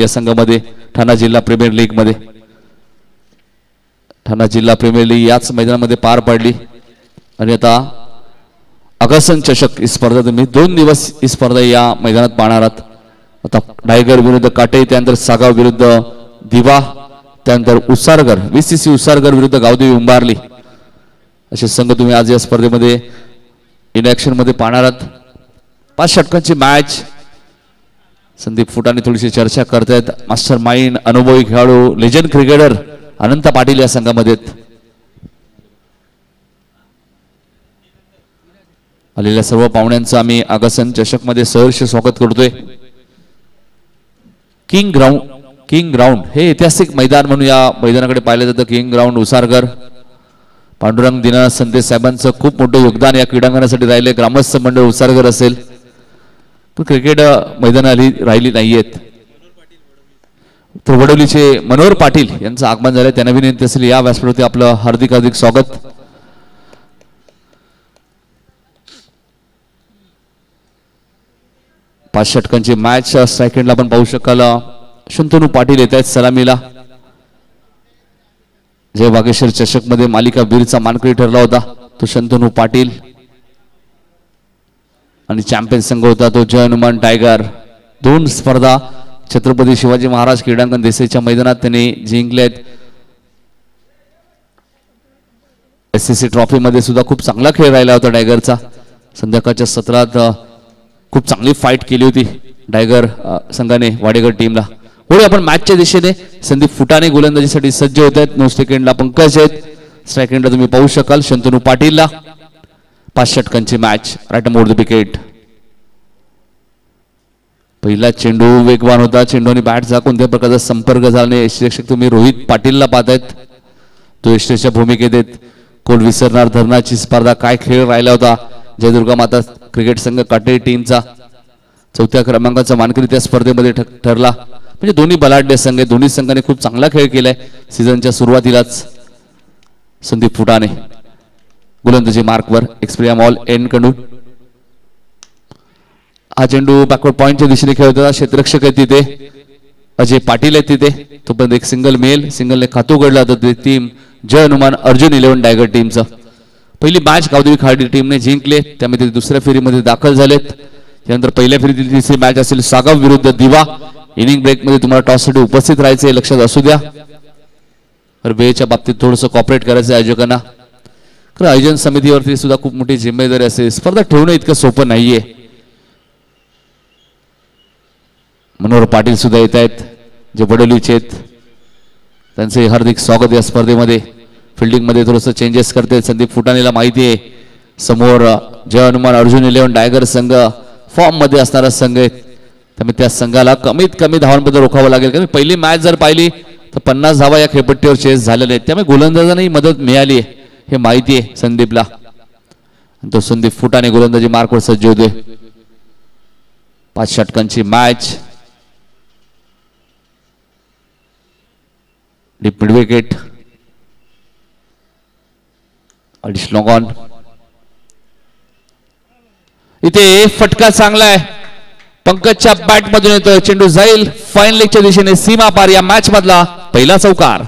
या संघामध्ये ठाणा जिल्हा प्रीमियर लीगमध्ये ठाणा जिल्हा प्रीमियर लीग याच मैदानामध्ये पार पाडली. आणि आता अगसन चषक ही स्पर्धा तुम्ही दोन दिवस ही स्पर्धा या मैदानात पाहणार आहात. आता डायगर विरुद्ध काटे त्यानंतर सागाव विरुद्ध दिवा त्यानंतर उसारगर व्हीसीसी उसारगर विरुद्ध गावदेवी उंबारली. असे संघ तुम्ही आज या स्पर्धेमध्ये इन ऍक्शनमध्ये पाहणार आहात. पाच षटकांची मॅच संदीप फुटाने थोडीशी चर्चा करतायत. मास्टर माइंड अनुभवी खेळाडू लेजंड क्रिकेटर अनंत पाटील या संघामध्ये आलेल्या सर्व पाहुण्यांचं आम्ही आगसन चषकमध्ये सहर्ष स्वागत करतोय. किंग ग्राउंड किंग ग्राउंड हे ऐतिहासिक मैदान म्हणून या मैदानाकडे पाहिलं जातं. किंग ग्राउंड उसारगर पांडुरंग दिनानाथ संदेश साहेबांचं खूप मोठं योगदान या क्रीडांगणासाठी राहिले ग्रामस्थ मंडळ उसारगर असेल. पण क्रिकेट मैदान आली राहिली नाहीयेत. तर वडवलीचे मनोहर पाटील यांचं आगमन झालं. त्यांना विनंती असेल या व्यासपीठावरती आपलं हार्दिक हार्दिक स्वागत. पाच षटकांची मॅच सेकंडला आपण पाहू शकाल. शंतनू पाटील येत आहेत सलामीला. जय बागेश्वर चषकमध्ये मालिका वीरचा मानकरी ठरला होता. तो शंतनू पाटील. आणि चॅम्पियन संघ होता तो जय हनुमान टायगर दोन स्पर्धा छत्रपती शिवाजी महाराज क्रीडांगण देसाईच्या मैदानात त्यांनी जिंकलेत. एस सी सी ट्रॉफीमध्ये सुद्धा खूप चांगला खेळ राहिला होता टायगरचा. संध्याकाळच्या सत्रात खूप चांगली फाईट केली होती टायगर संघाने वाडेगड टीमला पुढे आपण मॅचच्या दिशेने. संदीप फुटाने गोलंदाजीसाठी सज्ज होत आहेत. नो सेकंडला पंकज आहेत. सेकंडला तुम्ही पाहू शकाल. शंतनू पाटीलला. पाच षटकांची match right mode the wicket पहिला चेंडू वेगवान होता. चेंडूने बॅटचा कोणत्या प्रकारचा संपर्क झाला नाही. यष्टीरक्षक तुम्ही रोहित पाटीलला पाहतायत. तो यष्टीच्या भूमिकेत आहेत कोण विसरणार धरणाची स्पर्धा काय खेळ राहिला होता. जयदुर्गा माता क्रिकेट संघ काटे टीमचा चौथ्या क्रमांकाचा मानकरी त्या स्पर्धेमध्ये ठरला. म्हणजे दोन्ही बलाढ्य संघ दोन्ही संघाने खूप चांगला खेळ केलाय. सीझनच्या सुरुवातीलाच. संदीप फुटाने गोलंदाजी मार्कवर एक्सप्रिया मॉल एंडकडून हा चेंडू बॅकवर्ड पॉईंटच्या दिशेने खेळत होता क्षेत्ररक्षक आहे तिथे. अजय पाटील आहे तिथे. तोपर्यंत एक सिंगल मेल सिंगलने खातो उघडला होता ते team Jay Hanuman Arjun eleven tiger टीमचं पहिली मॅच गावदेवी खाडी टीमने जिंकले. त्यामध्ये ते दुसऱ्या फेरीमध्ये दाखल झालेत. त्यानंतर पहिल्या फेरीतील तिसरी मॅच असेल सागाव विरुद्ध दिवा. इनिंग ब्रेकमध्ये तुम्हाला टॉससाठी उपस्थित राहायचं आहे लक्षात असू द्या. तर वेळेच्या बाबतीत थोडंसं कॉपरेट करायचं आहे आयोजकांना. तर आयोजन समितीवरती सुद्धा खूप मोठी जिम्मेदारी असेल. स्पर्धा ठेवणं इतकं सोपं नाहीये. मनोहर पाटील सुद्धा येत आहेत जे बडोलीचे आहेत. त्यांचे हार्दिक स्वागत या स्पर्धेमध्ये. फिल्डिंगमध्ये थोडंसं चेंजेस करते संदीप फुटाणेला माहिती आहे. समोर जय हनुमान अर्जुन इलेव्हन टायगर संघ फॉर्ममध्ये असणारा संघ आहे. त्यामुळे त्या संघाला कमीत कमी धावांबद्दल रोखावं लागेल. कारण पहिली मॅच जर पाहिली तर पन्नास धावा या खेळपट्टीवर चेस झालेले आहेत. त्यामुळे गोलंदाजांनाही मदत मिळाली आहे. हे माहिती आहे संदीपला. तो संदीप फुटाने गोलंदाजी मार्कवर सज्ज होते पाच षटकांची मॅच डीप मिड विकेट अडीच ऑन इथे फटका चांगला आहे. पंकजच्या बॅट मधून येतोय. चेंडू जाईल. फाईन लेगच्या दिशेने सीमा पार या मॅच मधला पहिला चौकार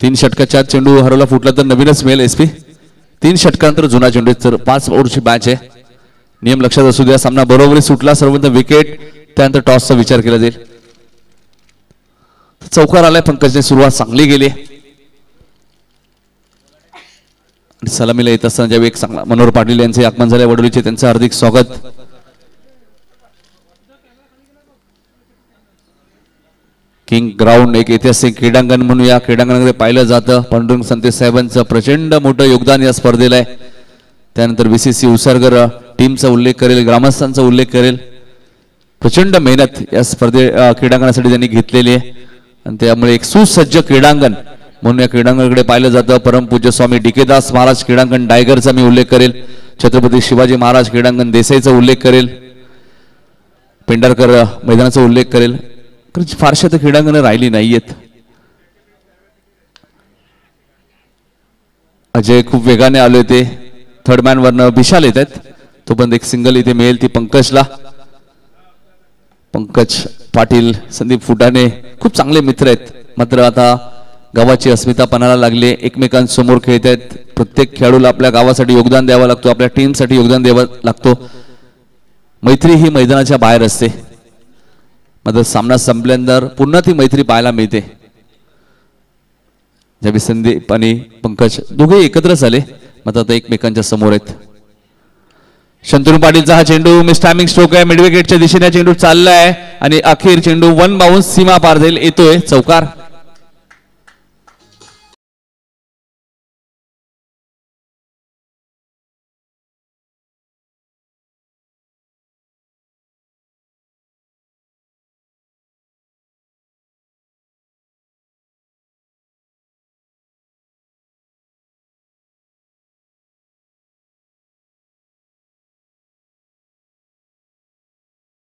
तीन षटकाच्या चेंडू हरवला फुटला तर नवीनच मिळेल एसपी तीन षटकानंतर जुना चेंडू तर पाच ओव्हरची मॅच आहे. नियम लक्षात असू द्या सामना बरोबरी सुटला सर्वप्रथम विकेट त्यानंतर टॉसचा विचार केला जाईल. चौकार आलाय पंकजने सुरुवात चांगली गेली सलामीला येत असताना ज्यावेळी एक चांगला मनोहर पाटील यांचे आगमन झाले वडोलीचे त्यांचं हार्दिक स्वागत. किंग ग्राउंड एक ऐतिहासिक क्रीडांगण म्हणून या क्रीडांगणामध्ये पाहिलं जातं. पांडुरंग संते साहेबांचं प्रचंड मोठं योगदान या स्पर्धेला आहे. त्यानंतर बी सी सी उसारगर टीमचा उल्लेख करेल ग्रामस्थांचा उल्लेख करेल. प्रचंड मेहनत या स्पर्धे क्रीडांगणासाठी त्यांनी घेतलेली आहे. आणि त्यामुळे एक सुसज्ज क्रीडांगण म्हणून या क्रीडांगणाकडे पाहिलं जातं. परमपूज्य स्वामी डी के दास महाराज क्रीडांगण डायगरचा मी उल्लेख करेल. छत्रपती शिवाजी महाराज क्रीडांगण देसाईचा उल्लेख करेल. पेंढारकर मैदानाचा उल्लेख करेल. कारण फारशा तर क्रीडांगणं राहिली नाहीयेत. अजय खूप वेगाने आले ते. थर्ड मॅन वरनं भिशाल येत आहेत. तो पण एक सिंगल इथे मिळेल ती पंकजला. पंकज पाटील संदीप फुटाणे खूप चांगले मित्र आहेत. मात्र आता गावाची अस्मिता पणाला लागली. एकमेकांसमोर खेळत आहेत. प्रत्येक खेळाडूला आपल्या गावासाठी योगदान द्यावा लागतो. आपल्या टीमसाठी योगदान द्यावं लागतो. मैत्री ही मैदानाच्या बाहेर असते. मात्र सामना संपल्यानंतर पुन्हा ती मैत्री पाहायला मिळते. ज्यावेळी संदीप आणि पंकज दोघे एकत्रच आले मात्र आता एकमेकांच्या समोर आहेत. शंतनू पाटीलचा हा चेंडू मिस टायमिंग स्ट्रोक आहे. मिडवे गेटच्या दिशेने चेंडू चाललाय. आणि अखेर चेंडू वन बाउन्स सीमा पार जाईल. येतोय चौकार.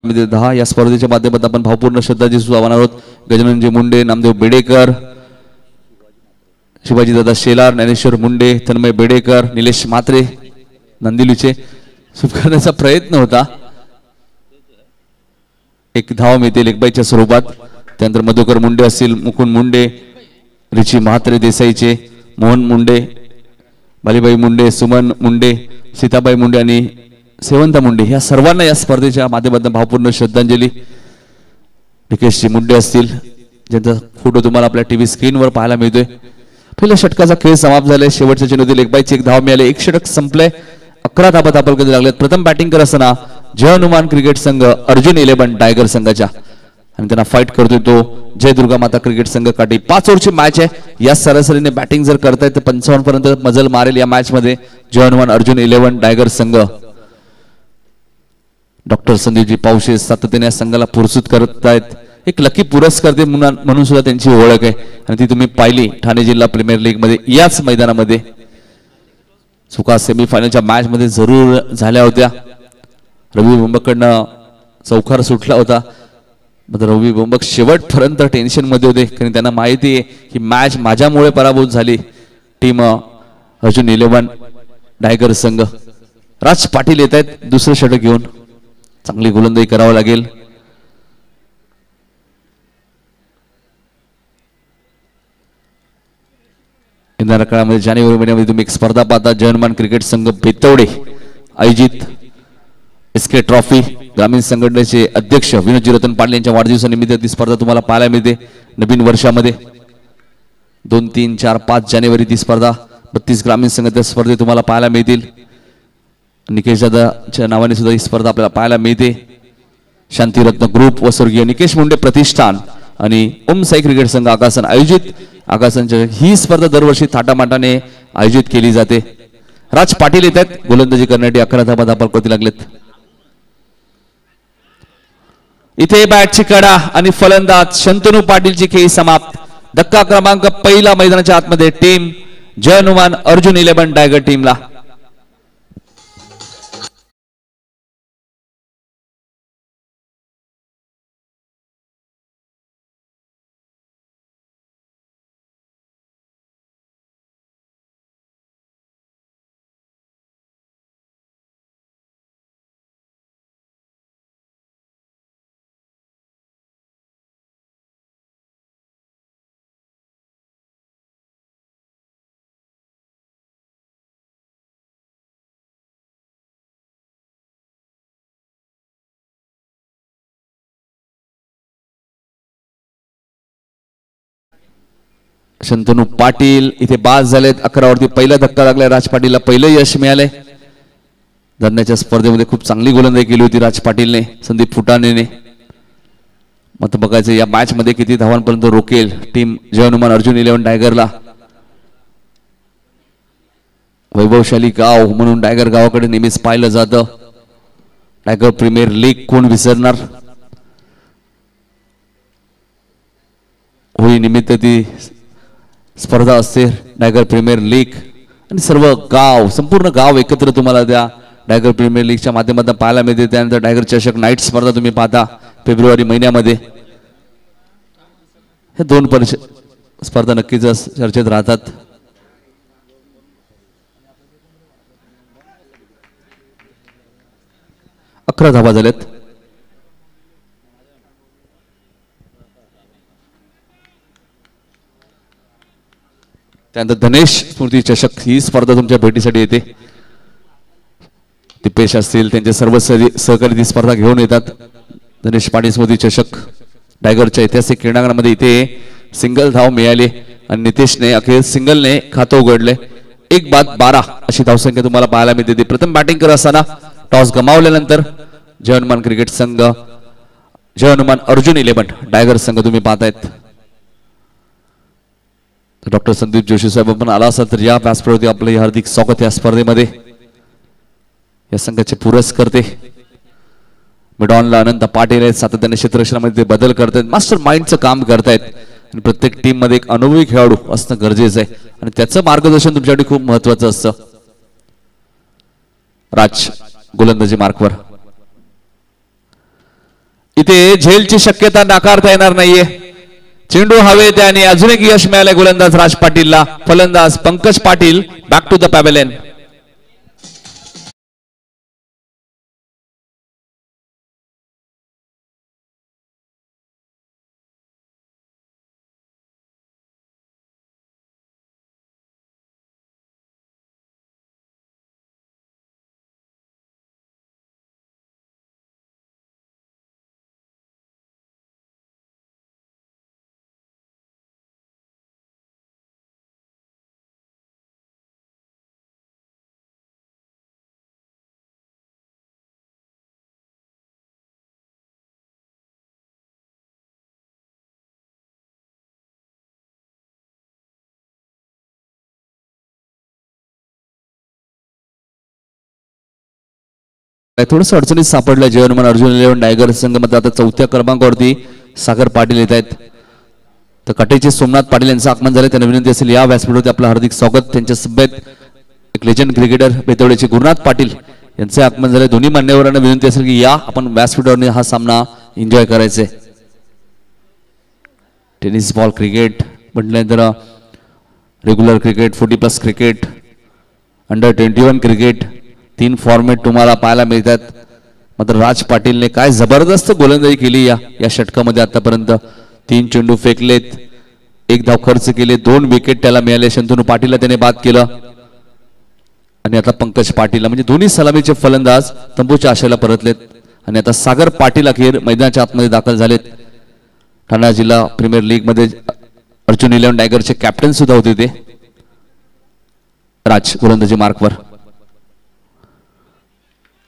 म्हणजे दहा या स्पर्धेच्या माध्यमातून आपण भावपूर्ण श्रद्धाजी सुचवणार आहोत. गजाननजी मुंडे नामदेव बेडेकर शिवाजी दादा शेलार ज्ञानेश्वर मुंडे तन्मय बेडेकर निलेश मात्रे नंदिलीचे. सुख करण्याचा प्रयत्न होता. एक धाव मिळते लेखबाईच्या स्वरूपात. त्यानंतर मधुकर मुंडे असतील मुकुंद मुंडे रिची म्हात्रे देसाईचे मोहन मुंडे बालीबाई मुंडे सुमन मुंडे सीताबाई मुंडे आणि सेवंत मुंडे ह्या सर्वांना या स्पर्धेच्या माध्यमातून भावपूर्ण श्रद्धांजली. निकेशजी मुंडे असतील ज्यांचा फोटो तुम्हाला आपल्या टीव्ही स्क्रीनवर पाहायला मिळतोय. पहिल्या षटकाचा खेळ समाप्त झालाय. शेवटच्या चेंडूतील एक बाईची एक धाव मिळाली. एक षटक संपलंय. अकरा धाबा धापल कधी प्रथम बॅटिंग करत असताना जय हनुमान क्रिकेट संघ अर्जुन इलेव्हन टायगर संघाच्या. आणि त्यांना फाईट करतोय तो. जय दुर्गा माता क्रिकेट संघ काठी पाच ओव्हरची मॅच आहे. या सरासरीने बॅटिंग जर करतायत तर पंचावन्न पर्यंत मजल मारेल या मॅच मध्ये जय हनुमान अर्जुन इलेव्हन टायगर संघ. डॉक्टर संदीपजी पावशे सातत्याने या संघाला पुरस्कृत करत आहेत. एक लकी पुरस्कार म्हणून म्हणून सुद्धा त्यांची ओळख आहे. आणि ती तुम्ही पाहिली ठाणे जिल्हा प्रीमियर लीगमध्ये याच मैदानामध्ये. चुका सेमीफायनलच्या मॅच मध्ये जरूर झाल्या होत्या. रवी बोंबकडनं चौकार सुटला होता. मात्र रवी बोंबक शेवटपर्यंत टेन्शनमध्ये होते. कारण त्यांना माहिती आहे की मॅच माझ्यामुळे पराभूत झाली. टीम अर्जुन इलेव्हन डायगर संघ. राज पाटील येत आहेत. दुसरं षटक घेऊन. चांगली गोलंदाजी करावं लागेल. येणाऱ्या काळामध्ये जानेवारी महिन्यामध्ये तुम्ही एक स्पर्धा पाहता. जयनमान क्रिकेट संघ बेतवडे आयोजित एस के ट्रॉफी. ग्रामीण संघटनेचे अध्यक्ष विनोदजी रतन पाटील यांच्या वाढदिवसानिमित्त ती स्पर्धा तुम्हाला पाहायला मिळते नवीन वर्षामध्ये. दोन तीन चार पाच जानेवारी ती स्पर्धा. बत्तीस ग्रामीण संघ त्या तुम्हाला पाहायला मिळतील. निकेश दादाच्या नावाने सुद्धा ही स्पर्धा आपल्याला पाहायला मिळते. शांतीरत्न ग्रुप व स्वर्गीय निकेश मुंडे प्रतिष्ठान आणि ओम साई क्रिकेट संघ आकासन आयोजित. आकासनच्या ही स्पर्धा दरवर्षी थाटामाटाने आयोजित केली जाते. राज पाटील येत आहेत गोलंदाजी करण्यासाठी अकरा धाबा धापाल करती लागलेत. इथे बॅटची कडा आणि फलंदाज शंतनू पाटीलची खेळी समाप्त. धक्का क्रमांक पहिला मैदानाच्या आतमध्ये team Jay Hanuman Arjun eleven tiger टीमला शंतनू पाटील इथे बाद झालेत. अकरावरती पहिला धक्का लागलाय राज पाटीलला पहिलं यश मिळालंय. धरण्याच्या स्पर्धेमध्ये खूप चांगली गोलंदाजी केली होती राज पाटीलने संदीप फुटाणेने. मत बघायचं या मॅच मध्ये किती धावांपर्यंत रोकेल टीम जय हनुमान अर्जुन इलेव्हन टायगरला वैभवशाली गाव म्हणून टायगर गावाकडे नेहमीच पाहिलं जातं. टायगर प्रीमियर लीग कोण विसरणार? होळी निमित्त ती स्पर्धा असते डायगर प्रीमियर लीग आणि सर्व गाव संपूर्ण गाव एकत्र तुम्हाला त्या डायगर प्रीमियर लीगच्या माध्यमातून पाहायला मिळते त्यानंतर डायगर चषक नाईट स्पर्धा तुम्ही पाहता फेब्रुवारी महिन्यामध्ये. हे दोन परिष स्पर्धा नक्कीच चर्चेत राहतात. अकरा धावा झाल्यात. त्यानंतर धनेश स्मृती चषक ही स्पर्धा तुमच्या भेटीसाठी येते. दिपेश असतील त्यांचे सर्व सहकारी ती स्पर्धा घेऊन येतात. धनेश पाणी स्मृती चषक टायगरच्या ऐतिहासिक क्रीडांगणामध्ये इथे सिंगल धाव मिळाली आणि नितेशने अखेर सिंगलने खातं उघडले. एक बाद बारा अशी धावसंख्या तुम्हाला पाहायला मिळते. ती प्रथम बॅटिंग करत असताना टॉस गमावल्यानंतर जय हनुमान क्रिकेट संघ जय हनुमान अर्जुन इलेव्हन टायगर संघ तुम्ही पाहतायत. डॉक्टर संदीप जोशी साहेब आपण आला असाल तर या व्यासपीठावरती आपलं हार्दिक स्वागत या स्पर्धेमध्ये. या संघाचे पुरस्कर्ते मिडॉनला अनंत पाटील आहेत सातत्याने क्षेत्रक्षणामध्ये ते बदल करतायत मास्टर माइंडचं काम करतायत. आणि प्रत्येक टीममध्ये एक अनुभवी खेळाडू असणं गरजेचं आहे. आणि त्याचं मार्गदर्शन तुमच्यासाठी खूप महत्वाचं असतं. राज गोलंदाजी मार्कवर. इथे झेलची शक्यता नाकारता येणार नाहीये. चेंडू हवेत आणि अजून एक यश मिळालंय गोलंदाज राज पाटीलला. फलंदाज Pankaj Patil back to the pavilion थोडस अडचणीत सापडलं. जय अर्जुन इलेव्हन डायगर संघमध्ये आता चौथ्या क्रमांकावरती सागर पाटील येत आहेत. तर कटेचे सोमनाथ पाटील यांचं आगमन झालं त्यांना विनंती असेल या व्यासपीठावरती आपलं हार्दिक स्वागत. त्यांच्या सभेत एक लेजंड क्रिकेटर बेतवड्याचे गुरुनाथ पाटील यांचे आगमन झाले दोन्ही मान्यवरांना विनंती असेल की या आपण व्यासपीठावर हा सामना एन्जॉय करायचे टेनिस बॉल क्रिकेट म्हटल्यानंतर regular cricket forty plus cricket under twenty one cricket तीन फॉर्मेट तुम्हाला पाहायला मिळतात. मात्र राज पाटीलने काय जबरदस्त गोलंदाजी केली या या षटकामध्ये आतापर्यंत. तीन चेंडू फेकलेत. एक धाव खर्च केले दोन विकेट त्याला मिळाले. शंतनू पाटीलला त्याने बाद केलं. आणि आता पंकज पाटील म्हणजे दोन्ही सलामीचे फलंदाज तंबूच्या आशेला परतलेत. आणि आता सागर पाटील अखेर मैदानाच्या आतमध्ये दाखल झालेत. ठाणा जिल्हा प्रीमियर लीगमध्ये अर्जुन इलेव्हन टायगरचे कॅप्टन सुद्धा होते ते. राज गोलंदाजी मार्कवर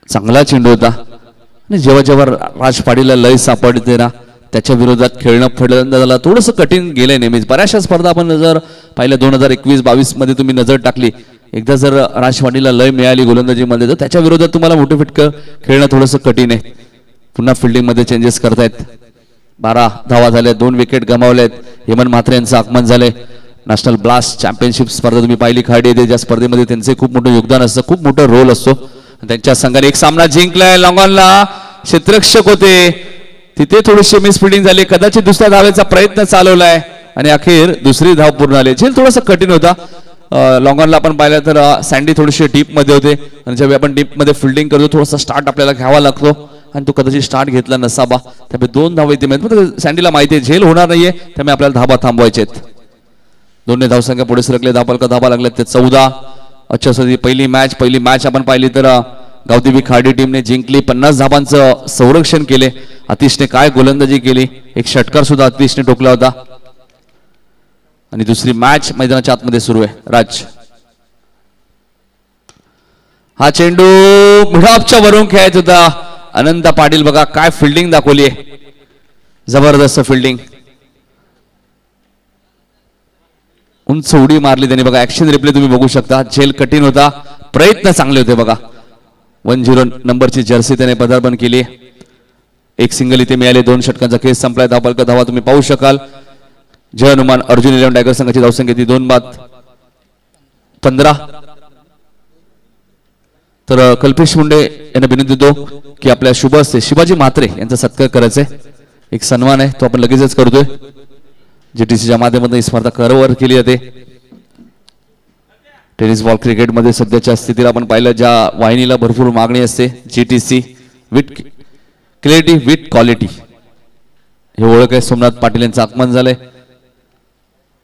चांगला चेंडू होता. आणि जेव्हा जेव्हा राजपाडीला लय सापडते ना त्याच्या विरोधात खेळणं फळंदाजाला थोडंसं कठीण गेलंय नेहमीच. बऱ्याचशा स्पर्धा आपण जर पाहिल्या दोन हजार एकवीस बावीसमध्ये तुम्ही नजर टाकली. एकदा जर राजवाडीला लय मिळाली गोलंदाजीमध्ये तर त्याच्या विरोधात तुम्हाला मोठं फिटकं खेळणं थोडंसं कठीण आहे. पुन्हा फिल्डिंगमध्ये चेंजेस करतायत. बारा धावा झाल्या दोन विकेट गमावल्यात हेमंत म्हात्रे यांचं आगमन झालंय. नॅशनल ब्लास्ट चॅम्पियनशिप स्पर्धा तुम्ही पाहिली खाडी येते. ज्या स्पर्धेमध्ये त्यांचे खूप मोठं योगदान असतं खूप मोठं रोल असतो. त्यांच्या संघाने एक सामना जिंकलाय. लॉंगॉनला क्षेत्रक्षक होते. तिथे थोडीशी मिसफिल्डिंग झाली. कदाचित दुसऱ्या धावेचा प्रयत्न चालवलाय. आणि अखेर दुसरी धाव पूर्ण आली झेल थोडासा कठीण होता. लॉंगॉनला आपण पाहिलं तर सँडी थोडीशी डीपमध्ये होते. आणि जेव्हा आपण डीपमध्ये फिल्डिंग करतो थोडासा स्टार्ट आपल्याला घ्यावा लागतो. आणि तो कदाचित स्टार्ट घेतला नसावा. त्यामुळे दोन धाव इथे मिळतात सँडीला माहिती आहे झेल होणार नाहीये. त्यामुळे आपल्याला धाबा थांबवायचे आहेत दोन्ही धावसंख्या पुढे सरकले. धापाल का धाबा लागल्या ते चौदा. अच्छा सर पहिली मॅच पहिली मॅच आपण पाहिली तर गावदेवी खाडी टीमने जिंकली. पन्नास धाबांचं संरक्षण केले. अतिशने काय गोलंदाजी केली? एक षटकार सुद्धा अतिशने टोकला होता. आणि दुसरी मॅच मैदानाच्या आतमध्ये सुरू आहे. राज. हा चेंडू मिडापच्या वरून खेळायचा होता. अनंत पाटील बघा काय फिल्डिंग दाखवली आहे. जबरदस्त फिल्डिंग उंच उडी मारली त्यांनी. बघा ऍक्शन रिप्ले तुम्ही बघू शकता. झेल कठीण होता. प्रयत्न चांगले होते बघा. वन झिरो नंबरची जर्सी त्याने पदार्पण केली. एक सिंगल इथे मिळाले. दोन षटकांचा केस संपलाय. धावल का धावा तुम्ही पाहू शकाल. जय हनुमान अर्जुन इलेव्हन टायगर संघाची धावसंख्या ती दोन बाद. पंधरा. तर कल्पेश मुंडे यांना विनंती देतो की आपल्या शुभ असते शिवाजी म्हात्रे यांचा सत्कार करायचा एक सन्मान आहे तो आपण लगेचच करतोय. जीटीसीच्या माध्यमातून ही स्पर्धा करवर केली जाते. टेनिस बॉल क्रिकेटमध्ये सध्याच्या स्थितीला आपण पाहिलं ज्या वाहिनीला भरपूर मागणी असते GTC with clarity with quality. हे ओळख आहे सोमनाथ पाटील यांचं आगमन झालंय.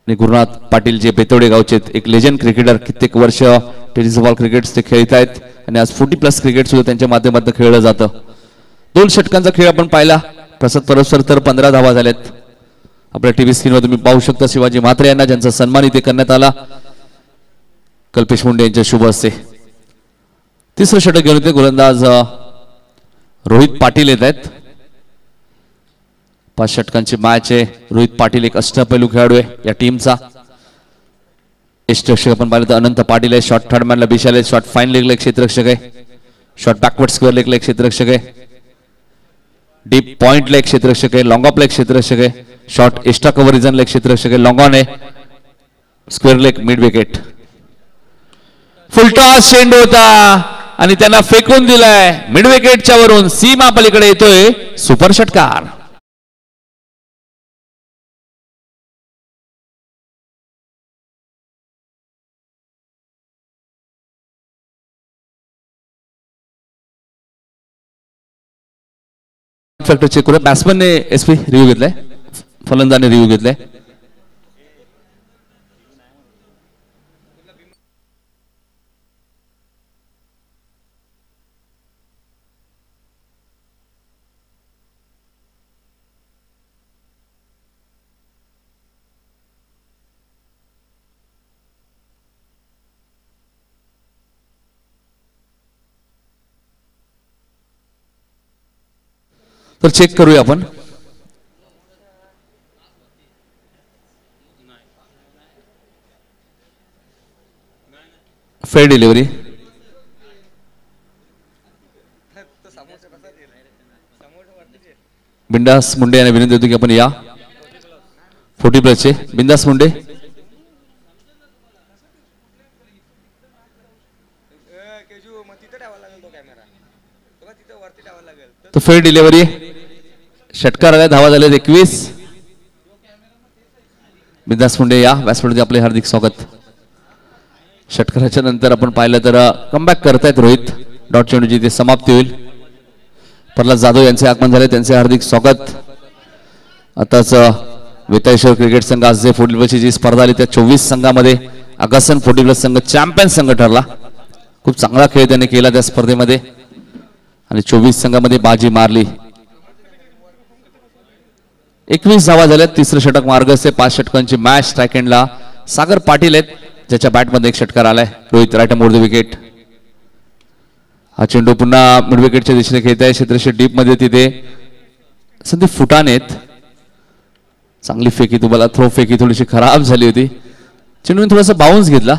आणि गुरुनाथ पाटील जे बेतोडे गावचे आहेत, एक लेजंड क्रिकेटर कित्येक वर्ष टेनिस बॉल क्रिकेट ते खेळत आहेत. आणि आज फोर्टी प्लस क्रिकेट सुद्धा त्यांच्या माध्यमातून खेळलं जातं. दोन षटकांचा खेळ आपण पाहिला. प्रसाद परस्पर तर पंधरा धावा झाल्यात. आपल्या टीव्ही स्क्रीनवर तुम्ही पाहू शकता शिवाजी म्हात्रे यांना ज्यांचा सन्मान इथे करण्यात आला. कल्पेश मुंडे यांच्या शुभ असते तिसरं षटक घेऊन येते. गोलंदाज रोहित पाटील येत आहेत. पाच षटकांची मॅच आहे. रोहित पाटील एक अष्टपैलू खेळाडू आहे या टीमचा यष्टरक्षक आपण पाहिलं तर अनंत पाटील आहे. शॉर्ट थर्ड मॅनला बिशाल आहे. शॉर्ट फाईन लेगला एक क्षेत्ररक्षक आहे. शॉर्ट बॅकवर्ड स्क्वेअर लेगला एक क्षेत्ररक्षक आहे. डीप पॉइंटला एक क्षेत्ररक्षक आहे लॉंग ऑफला एक क्षेत्ररक्षक आहे शॉर्ट एक्स्ट्रा कव्हरिजन रिझनला एक क्षेत्ररक्षक आहे लॉंग ऑन आहे square leg mid wicket full toss चेंडू होता आणि त्यांना फेकून दिलाय. मिड विकेटच्या वरून सीमा पलीकडे येतोय सुपर षटकार फॅक्टर चेक करूया बॅट्समनने एस पी रिव्ह्यू घेतलाय फलंदाने रिव्ह्यू घेतलाय तर चेक करूया आपण. फेअर डिलिव्हरी बिंदास मुंडे यांना विनंती होती की आपण या. फोर्टी प्लसचे. बिंदास मुंडे. तर तो फेअर डिलिव्हरी षटकार धावा झाल्यात एकवीस. बिंदास मुंडे या व्यासपीठाचे आपले हार्दिक स्वागत. षटकाराच्या नंतर आपण पाहिलं तर कमबॅक करतायत रोहित. डॉट चेंडूची ते समाप्ती होईल. प्रल्हाद जाधव यांचे आगमन झाले त्यांचे हार्दिक स्वागत. आताच वेताळेश्वर क्रिकेट संघ आज जे फोर्टी प्लसची जी स्पर्धा आली त्या चोवीस संघामध्ये अगासन फोर्टी प्लस संघ चॅम्पियन संघ ठरला. खूप चांगला खेळ त्याने केला त्या स्पर्धेमध्ये. आणि चोवीस संघामध्ये बाजी मारली. एकवीस धावा झाल्यात. तिसरं षटक मार्गस्थ पाच षटकांची मॅच स्ट्राईक एंडला सागर पाटील आहेत. ज्याच्या बॅटमध्ये एक षटकार आलाय. रोहित राईट मोर विकेट हा चेंडू पुन्हा मिड विकेटच्या दिशेने खेळत आहे. क्षेत्रक्षक डीपमध्ये तिथे संदीप फुटाने आहेत. चांगली फेकी तुम्हाला थ्रो फेकी थोडीशी खराब झाली होती. चेंडूने थोडासा बाउन्स घेतला.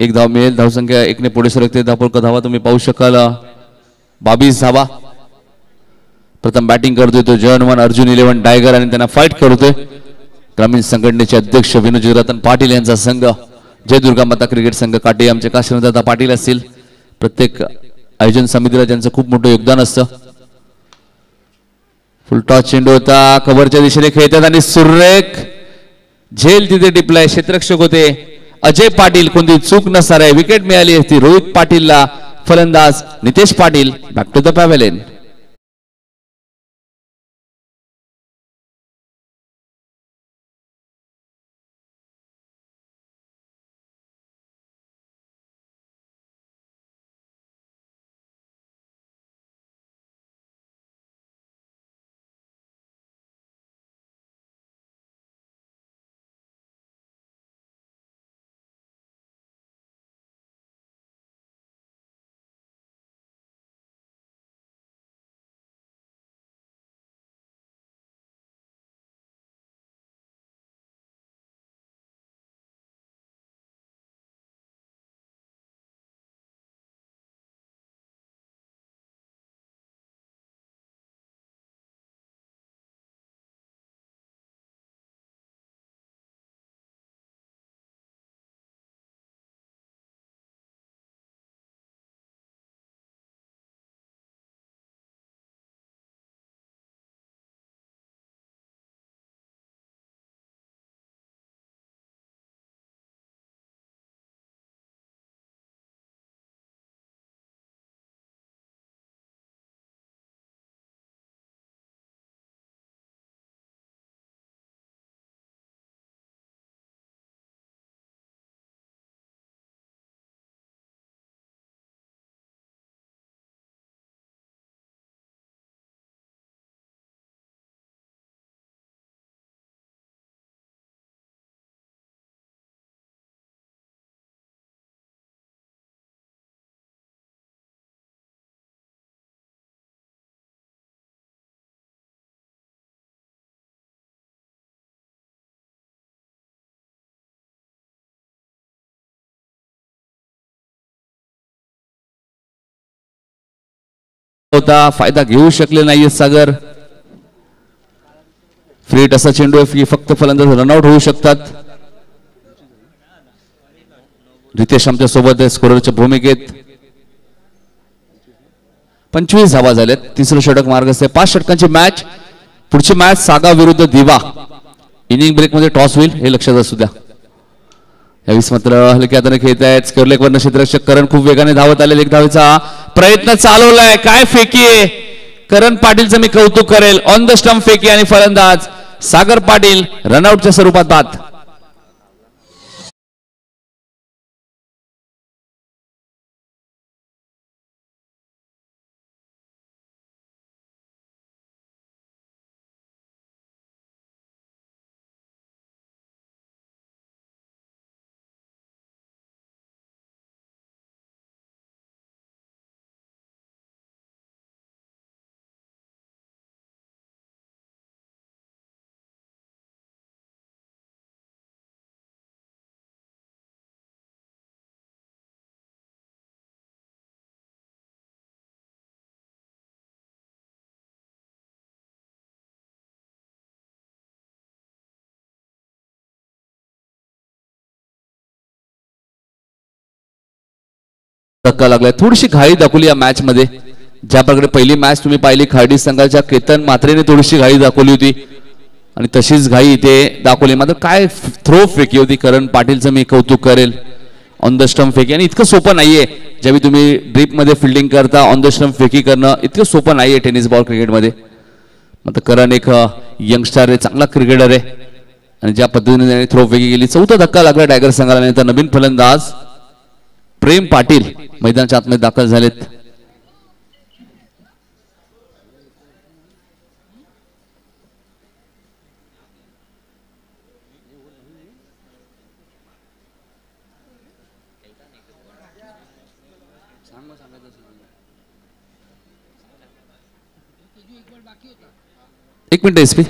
एक धाव मिळेल. धावसंख्या एकने पुढे सरकते. का धावा तुम्ही पाहू शकाल. बावीस धावा. प्रथम बॅटिंग करतोय तो जॉन वन अर्जुन इलेव्हन टायगर आणि त्यांना फाईट करतोय. ग्रामीण संघटनेचे अध्यक्ष विनोजी रतन पाटील यांचा संघ जय दुर्गा माता क्रिकेट संघ काटे आमचे काशीनाथ पाटील असतील. प्रत्येक आयोजन समितीला त्यांचं खूप मोठं योगदान असतं. फुलटॉस चेंडू होता कव्हरच्या दिशेने खेळतात आणि सुरेख झेल तिथे टिपलाय. क्षेत्रक्षक होते. अजय पाटील कोणती चूक नसणार आहे विकेट मिळाली असती. रोहित पाटीलला फलंदाज Nitesh Patil. Back to the pavilion होता फायदा घेऊ शकले नाहीये सागर. फ्रीट असा चेंडू आहे की फक्त फलंदाज रनआउट होऊ शकतात. रितेश आमच्यासोबत आहे भूमिकेत. पंचवीस धावा झाल्यात तिसरं षटक मार्ग असते पाच षटकांची मॅच पुढची मॅच सागा विरुद्ध दिवा. इनिंग ब्रेकमध्ये टॉस होईल हे लक्षात असू द्या. यावेळेस मात्र हलक्या हाताने खेळत आहेत. स्करलेक वर्ण क्षेत्ररक्षक करण खूप वेगाने धावत आले एक धावेचा प्रयत्न चालवलाय. काय फेकी करण पाटीलचं मी कौतुक करेल. ऑन द स्टंप फेकी आणि फलंदाज सागर पाटील रनआउटच्या स्वरूपात बाद. धक्का लागलाय. थोडीशी घाई दाखवली या मॅच मध्ये ज्या प्रकारे पहिली मॅच तुम्ही पाहिली खार्डी संघाच्या केतन मात्रेने थोडीशी घाई दाखवली होती. आणि तशीच घाई इथे दाखवली. मात्र काय थ्रो फेकी होती करण पाटीलचं मी कौतुक करेल. ऑन द स्टम्प फेकी. आणि इतकं सोपं नाहीये. ज्यावेळी तुम्ही ड्रीपमध्ये फिल्डिंग करता ऑन द स्टम्प फेकी करणं इतकं सोपं नाहीये टेनिस बॉल क्रिकेटमध्ये मात्र करण एक यंगस्टर आहे चांगला क्रिकेटर आहे. आणि ज्या पद्धतीने त्याने थ्रो फेकी केली चौथा धक्का लागला टायगर संघाला. नंतर नवीन फलंदाज प्रेम पाटील मैदानाच्या आतमध्ये दाखल झालेत. एक मिनिट एस पी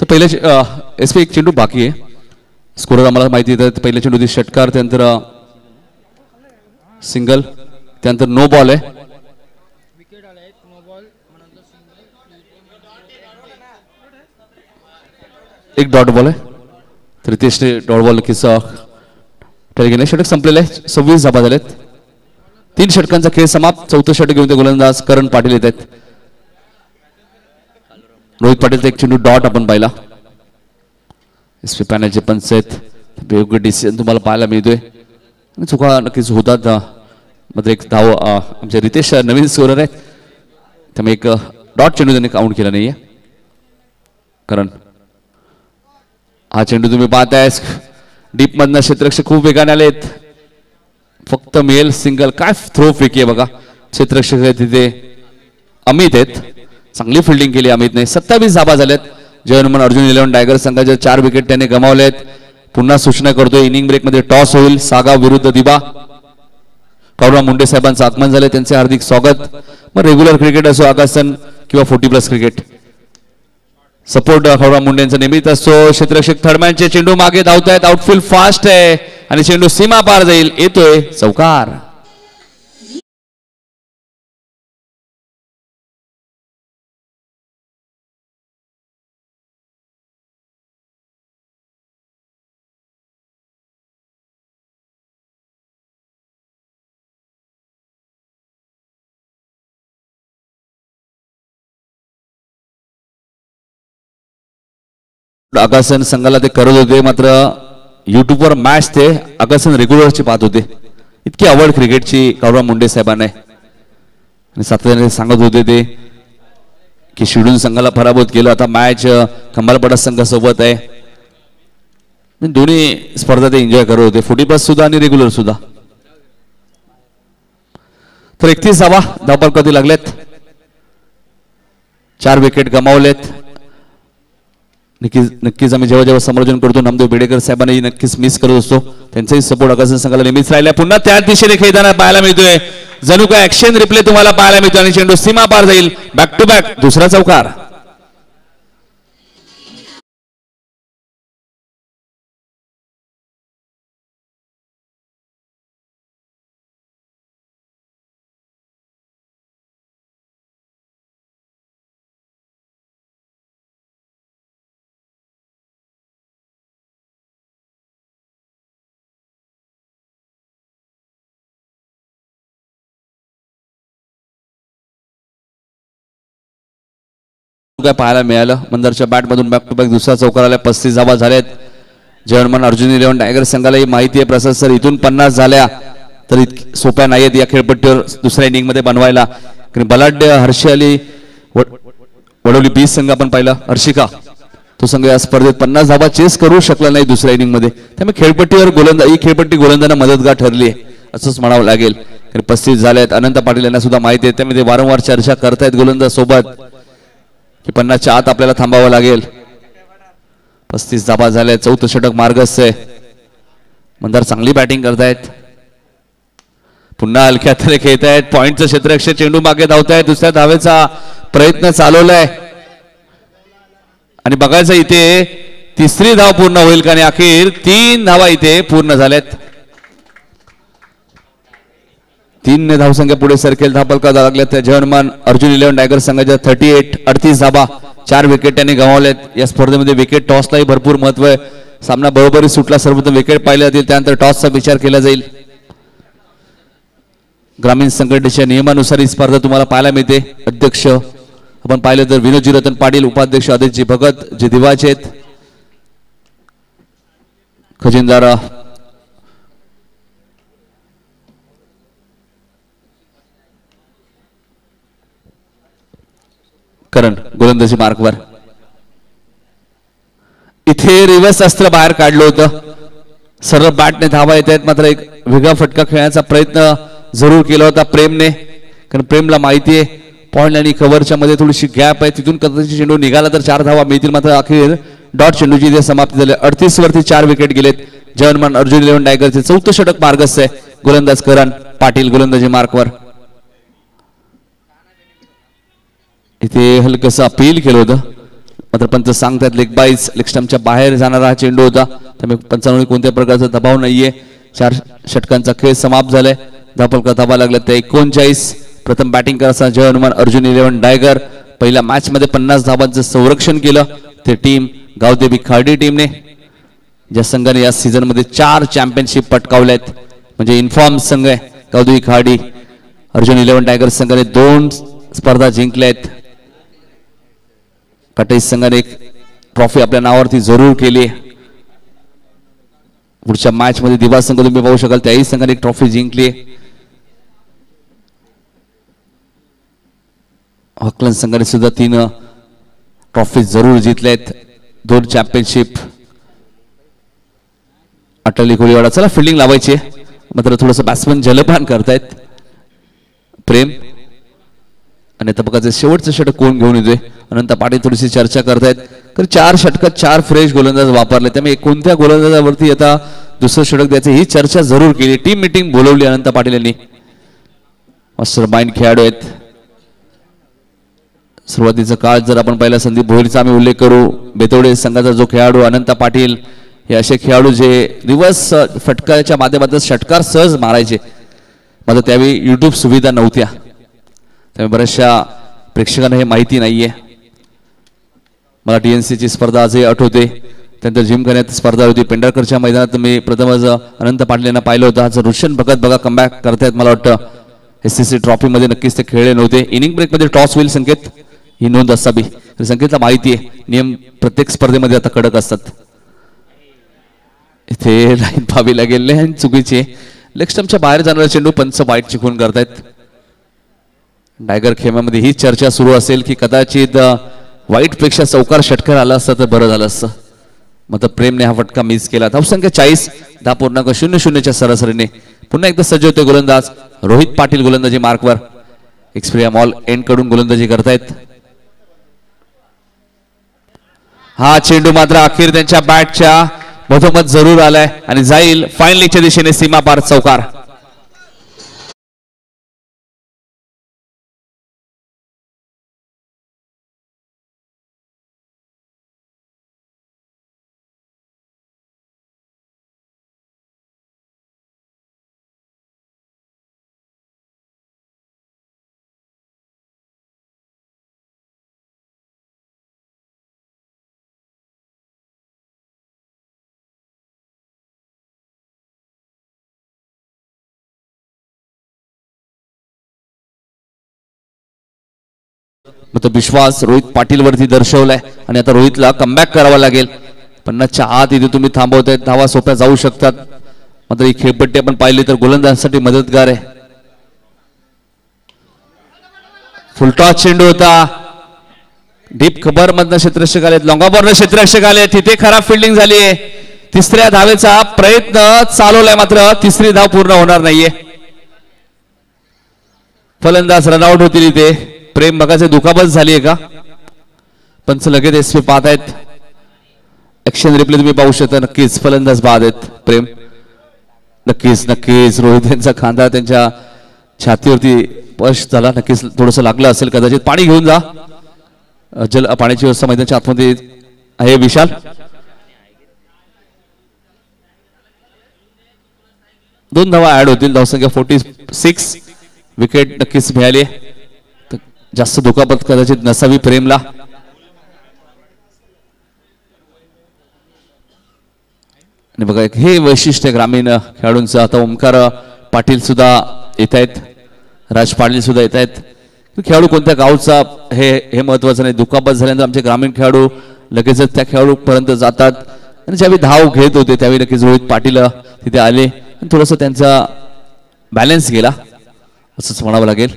तर पहिल्या एस पी एक चेंडू बाकी आहे. स्कोर आम्हाला माहिती येतं पहिल्या चेंडू षटकार त्यानंतर सिंगल त्यानंतर नो बॉल आहे. एक डॉट बॉल आहे. तर रितेशने डॉट बॉल नक्कीच ट्राय षटक संपलेले आहे सव्वीस धाबा झालेत. तीन षटकांचा खेळ समाप्त. चौथं षटक घेऊन ते गोलंदाज करण पाटील येत आहेत. रोहित पाटीलचा एक चेंडू डॉट आपण पाहिला एस पी पॅनलचे पंच आहेत योग्य डिसिजन तुम्हाला पाहायला मिळतोय आणि चुका नक्कीच होतात अं, मात्र एक धाव आमच्या आमचे रितेश नवीन स्कोरर आहेत त्यामुळे एक डॉट चेंडू त्यांनी काउंट केला आहे कारण हा चेंडू तुम्ही पाहताय डीप मधनं क्षेत्ररक्षक खूप वेगाने आलेत फक्त मेल सिंगल काय थ्रो फेकी आहे बघा क्षेत्ररक्षक तिथे अमित आहेत चांगली फिल्डिंग केली अमितने. सत्तावीस धाबा झाल्यात जयनुमान अर्जुन इलेव्हन टायगर संघाच्या चार विकेट त्याने गमावलेत. पुन्हा सूचना करतोय इनिंग ब्रेकमध्ये टॉस होईल. सागा विरुद्ध दिबा. कौरव मुंडे साहेबांचं आगमन झाले त्यांचे हार्दिक स्वागत. मग रेग्युलर क्रिकेट असो आकाशन किंवा forty plus cricket support Khavda Munde यांचा नेहमीच असतो क्षेत्रक्षक थर्डमॅनचे चेंडू मागे धावतायत. आउटफील्ड फास्ट आहे. आणि चेंडू सीमा पार जाईल. येतोय चौकार. अगासन संघाला ते करत होते मात्र युट्यूबवर मॅच ते अगासन रेग्युलरची पाहत होते. इतकी आवड क्रिकेटची कौरव मुंडे साहेबांना आणि सातत्याने सांगत होते ते की शिडून संघाला पराभूत केलं आता मॅच खंबालपडा संघासोबत आहे. दोन्ही स्पर्धा ते एन्जॉय करत होते. फुटी प्लस सुद्धा आणि रेग्युलर सुद्धा. तर एकतीस धावा धावपाल कधी लागलेत? चार विकेट गमावलेत. नक्कीच नक्कीच आम्ही जेव्हा जेव्हा समालोचन करतो नामदेव बेडेकर साहेबांनाही नक्कीच मिस करत असतो. त्यांचाही सपोर्ट आकाशन संघाला नेहमीच राहिला पुन्हा त्याच दिशेने खेळताना पाहायला मिळतोय. जणू काय ऍक्शन रिप्ले तुम्हाला पाहायला मिळतो आणि चेंडू सीमा पार जाईल. बॅक टू बॅक दुसरा चौकार. काय पाहायला मिळालं. मंदरच्या बॅटमधून बॅक टू बॅक दुसरा चौकार पस्तीस धावा झाल्यात जर्मन अर्जुन इलेव्हन टायगर संघाला ही माहिती आहे प्रसाद सर इथून पन्नास झाल्या. तर इतकी सोप्या नाहीयेत या खेळपट्टीवर दुसऱ्या इनिंगमध्ये बनवायला. कारण बलाढ्य हर्षी अली वडवली बीस संघ आपण पाहिला. हर्षिका तो संघ या स्पर्धेत पन्नास धावा चेस करू शकला नाही दुसऱ्या इनिंगमध्ये. त्यामुळे खेळपट्टीवर गोलंदा ही खेळपट्टी गोलंदाना मदतगार ठरली आहे असंच म्हणावं लागेल. पस्तीस झाल्यात. अनंत पाटील यांना सुद्धा माहिती आहे. त्यामुळे ते वारंवार चर्चा करतायत गोलंदाज सोबत की पन्नासच्या आत आपल्याला थांबावं लागेल. पस्तीस धाबा झाल्या चौथं षटक मार्गस्थ. आहे मंदार चांगली बॅटिंग करतायत. पुन्हा हलक्या तरी खेळत आहेत पॉईंटचं क्षेत्ररक्षक चेंडू मागे धावत आहे दुसऱ्या धावेचा प्रयत्न चालवलाय. आणि बघायचं इथे तिसरी धाव पूर्ण होईल का आणि अखेर? तीन धावा इथे पूर्ण झाल्यात. तीन धावसंख्या पुढे सरकेल. धापलका लागल्यात त्या जर्मन अर्जुन इलेव्हन टायगर संघाच्या थर्टी एट अडतीस धाबा चार विकेट त्यांनी गमावल्यात या स्पर्धेमध्ये विकेट टॉसलाही भरपूर महत्त्व आहे. सामना बरोबरी सुटला. सर्वप्रथम विकेट पाहिले जातील. त्यानंतर टॉसचा विचार केला जाईल. ग्रामीण संघटनेच्या नियमानुसार ही स्पर्धा तुम्हाला पाहायला मिळते. अध्यक्ष आपण पाहिलं तर विनोदजी रतन पाटील उपाध्यक्ष आदितजी भगत जे दिवाचे आहेत. खजिनदार करण गोलंदाजी मार्कवर इथे रिव्हर्स अस्त्र बाहेर काढलं होतं. सर्व बॅटने धावा येत आहेत. मात्र एक वेगळा फटका खेळण्याचा प्रयत्न जरूर केला होता प्रेमने. कारण प्रेमला माहिती आहे पॉइंट आणि कव्हरच्या मध्ये थोडीशी गॅप आहे. तिथून कदाचित चेंडू निघाला तर चार धावा मिळतील. मात्र अखेर डॉट चेंडूची इथे समाप्ती झाली. अडतीस वरती चार विकेट गेलेत. जर्मन अर्जुन इलेव्हन टायगरचे चौथं षटक मार्गस्थ आहे. गोलंदाज करण पाटील गोलंदाजी मार्कवर इथे हलकस अपील केलं होतं. मात्र पंच सांगतात लेग बाईज लेग बाहेर जाणारा हा चेंडू होता. त्यामुळे पंचांवर कोणत्या प्रकारचा दबाव नाहीये. चार षटकांचा खेळ समाप्त झालाय. धापलका धाबा लागला त्या एकोणचाळीस. प्रथम बॅटिंग करायचा जय हनुमान अर्जुन इलेव्हन डायगर. पहिल्या मॅच मध्ये पन्नास धाबांचं संरक्षण केलं. ते टीम गावदेवी खार्डी टीमने ज्या संघाने या सीझनमध्ये चार चॅम्पियनशिप पटकावल्यात. म्हणजे इन्फॉर्म संघ आहे. गावदेवी खाडी अर्जुन इलेव्हन टायगर संघाने दोन स्पर्धा जिंकल्या आहेत कटाई संघाने एक ट्रॉफी आपल्या नावावरती जरूर केली. पुढच्या मॅच मध्ये दिवा संघ तुम्ही पाहू शकाल त्याही संघाने एक ट्रॉफी जिंकली. आहे हॉकलंड संघाने सुद्धा तीन ट्रॉफी जरूर जिंकल्या आहेत दोन चॅम्पियनशिप. अटली कोळीवाडा चला फिल्डिंग लावायची. मात्र थोडस बॅट्समन जलपान करतायत. प्रेम. आणि आता बघा शेवटचं षटक कोण घेऊन येतोय? अनंत पाटील थोडीशी चर्चा करतायत. तर चार षटकात चार फ्रेश गोलंदाज वापरले. त्यामुळे कोणत्या गोलंदाजावरती आता दुसरं षटक द्यायचं ही चर्चा जरूर केली. टीम मिटिंग बोलवली अनंत पाटील यांनी. मास्टर माइंड खेळाडू आहेत. सुरुवातीचा काळ जर आपण पहिला संदीप भोईरचा आम्ही उल्लेख करू. बेतवडे संघाचा जो खेळाडू अनंत पाटील हे असे खेळाडू जे दिवस फटकाच्या माध्यमातून षटकार सहज मारायचे. मात्र त्यावेळी युट्यूब सुविधा नव्हत्या. त्यामुळे बऱ्याचशा प्रेक्षकांना हे माहिती नाही आहे मला टीएनसीची स्पर्धा आजही आठवते त्यानंतर जिम करण्यात स्पर्धा होती. पेंढारकरच्या मैदानात मी प्रथमच अनंत पाटील यांना पाहिलं होतं. आज रुशन भगत बघा कमबॅक करतायत मला वाटतं. एस सी सी ट्रॉफीमध्ये नक्कीच ते खेळले नव्हते. इनिंग ब्रेकमध्ये टॉस होईल संकेत. ही नोंद असावी. तर संकेतला माहिती आहे. नियम प्रत्येक स्पर्धेमध्ये आता कडक असतात. इथे लाईन पाहावी लागेल लाईन चुकीची. लेग स्टम्पच्या बाहेर जाणारा चेंडू पंच वाईट चिकून करतायत. डायगर खेम्यामध्ये ही चर्चा सुरू असेल की कदाचित वाईटपेक्षा चौकार षटकार आला असता तर बरं झालं असतं. मग तर प्रेमने हा फटका मिस केला. धावसंख्या चाळीस दहा पूर्णांक शून्य शून्यच्या सरासरीने. पुन्हा एकदा सज्ज होते गोलंदाज. रोहित पाटील गोलंदाजी मार्कवर. एक्सप्रिया मॉल एंडकडून गोलंदाजी करतायत. हा चेंडू मात्र अखेर त्यांच्या बॅटच्या मधोमध जरूर आलाय. आणि जाईल फायनलीच्या दिशेने सीमा पार चौकार. तो विश्वास रोहित पाटील वरती दर्शवलाय. आणि आता रोहितला कमबॅक करावा लागेल. पन्नासच्या आत इथे तुम्ही थांबवताय. धावा सोप्या जाऊ शकतात. मात्र ही खेळपट्टी आपण पाहिली तर गोलंदाजांसाठी मदतगार आहे. फुलटॉस चेंडू होता. डीप खबर मधनं क्षेत्रक्षक आले लॉंगाबॉर्न क्षेत्रक्षक आले तिथे खराब फिल्डिंग झाली आहे तिसऱ्या धावेचा प्रयत्न चालवलाय मात्र तिसरी धाव पूर्ण होणार नाहीये. फलंदाज रनआउट होतील इथे. प्रेम बघाचे दुखापत झाली आहे का? पंच लगेच एस पी पाहत आहेत. ऍक्शन रिप्ले तुम्ही पाहू शकता नक्कीच. फलंदाज बाद आहेत प्रेम. नक्कीच नक्कीच. रोहित यांचा खांदा त्यांच्या छातीवरती स्पर्श झाला. नक्कीच थोडस लागलं असेल कदाचित. पाणी घेऊन जा. जल पाण्याची व्यवस्था मैदानाच्या आतमध्ये आहे विशाल. दोन धावा ऍड होतील. धावसंख्या फोर्टी सिक्स विकेट नक्कीच मिळाली आहे. जास्त दुखापत कदाचित नसावी प्रेमला. आणि बघा एक हे वैशिष्ट्य ग्रामीण खेळाडूंचं आता ओमकार पाटील सुद्धा येत आहेत राज पाटील सुद्धा येत आहेत. खेळाडू कोणत्या गावचा हे हे महत्वाचं नाही. दुखापत झाल्यानंतर आमचे ग्रामीण खेळाडू लगेचच त्या खेळाडूपर्यंत जातात. आणि ज्यावेळी धाव घेत होते त्यावेळी नक्कीच रोहित पाटील तिथे आले. आणि थोडंसं त्यांचा बॅलन्स गेला असंच म्हणावं लागेल.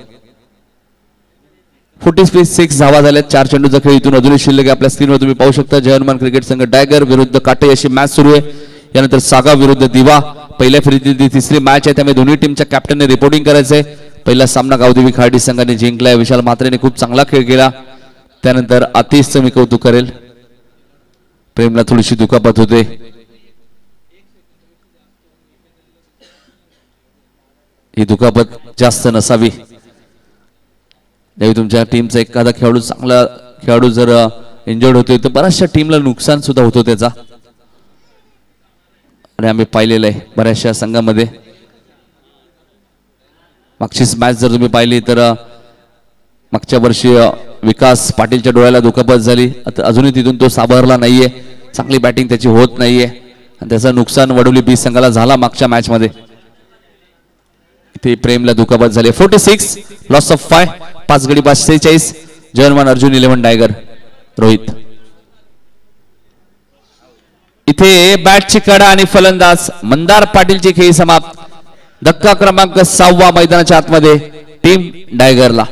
फोर्टी सिक्स धावा झाल्यात. चार चेंडूचा खेळ इथून अजूनही शिल्लक आहे. आपल्या स्क्रीनवर तुम्ही पाहू शकता जयनमान क्रिकेट संघ टायगर विरुद्ध काटे अशी मॅच सुरू आहे. यानंतर सागा विरुद्ध दिवा. पहिल्या फेरीतील तिसरी मॅच आहे त्यामुळे दोन्ही टीमच्या कॅप्टनने रिपोर्टिंग करायचंय. पहिला सामना गावदेवी खार्डी संघाने जिंकलाय. विशाल मात्रेने खूप चांगला खेळ केला. त्यानंतर आतिशचं मी कौतुक करेल. प्रेमला थोडीशी दुखापत होते. ही दुखापत जास्त नसावी. त्यावेळी तुमच्या टीमचा एखादा खेळाडू चांगला खेळाडू जर इंजर्ड होतोय तर बऱ्याचशा टीमला नुकसान सुद्धा होतो त्याचा. आणि आम्ही पाहिलेलं आहे बऱ्याचशा संघामध्ये. मागचीच मॅच जर तुम्ही पाहिली तर मागच्या वर्षी विकास पाटीलच्या डोळ्याला दुखापत झाली. आता अजूनही तिथून तो सावरला नाहीये. चांगली बॅटिंग त्याची होत नाहीये. आणि त्याचं नुकसान वडवली बी संघाला झाला मागच्या मॅच मध्ये. इथे प्रेमला दुखापत झाली. Forty six loss of five पाच गडी पाच सेहेचाळीस. जर्मन अर्जुन इलेव्हन टायगर रोहित. इथे बॅटची कडा आणि फलंदाज मंदार पाटीलची खेळी समाप्त. धक्का क्रमांक सहावा मैदानाच्या आतमध्ये टीम डायगरला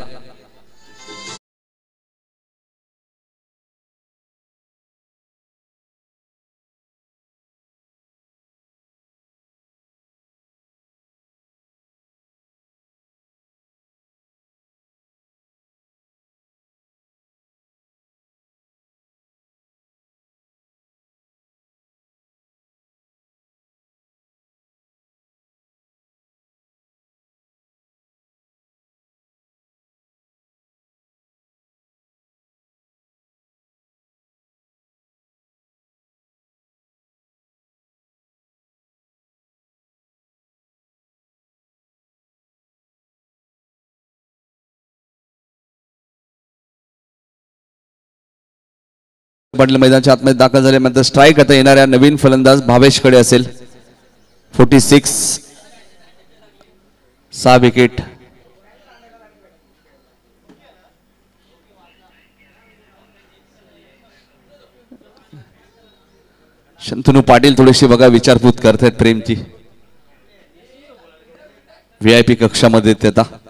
पाटील मैदानाच्या आतमध्ये दाखल झाल्यानंतर स्ट्राईक आता येणाऱ्या नवीन फलंदाज भावेशकडे असेल. फोर्टी सिक्स सहा विकेट शंतनू पाटील थोडीशी बघा विचारपूत करतायत प्रेमची. व्ही आय पी कक्षामध्ये त्याचा आता.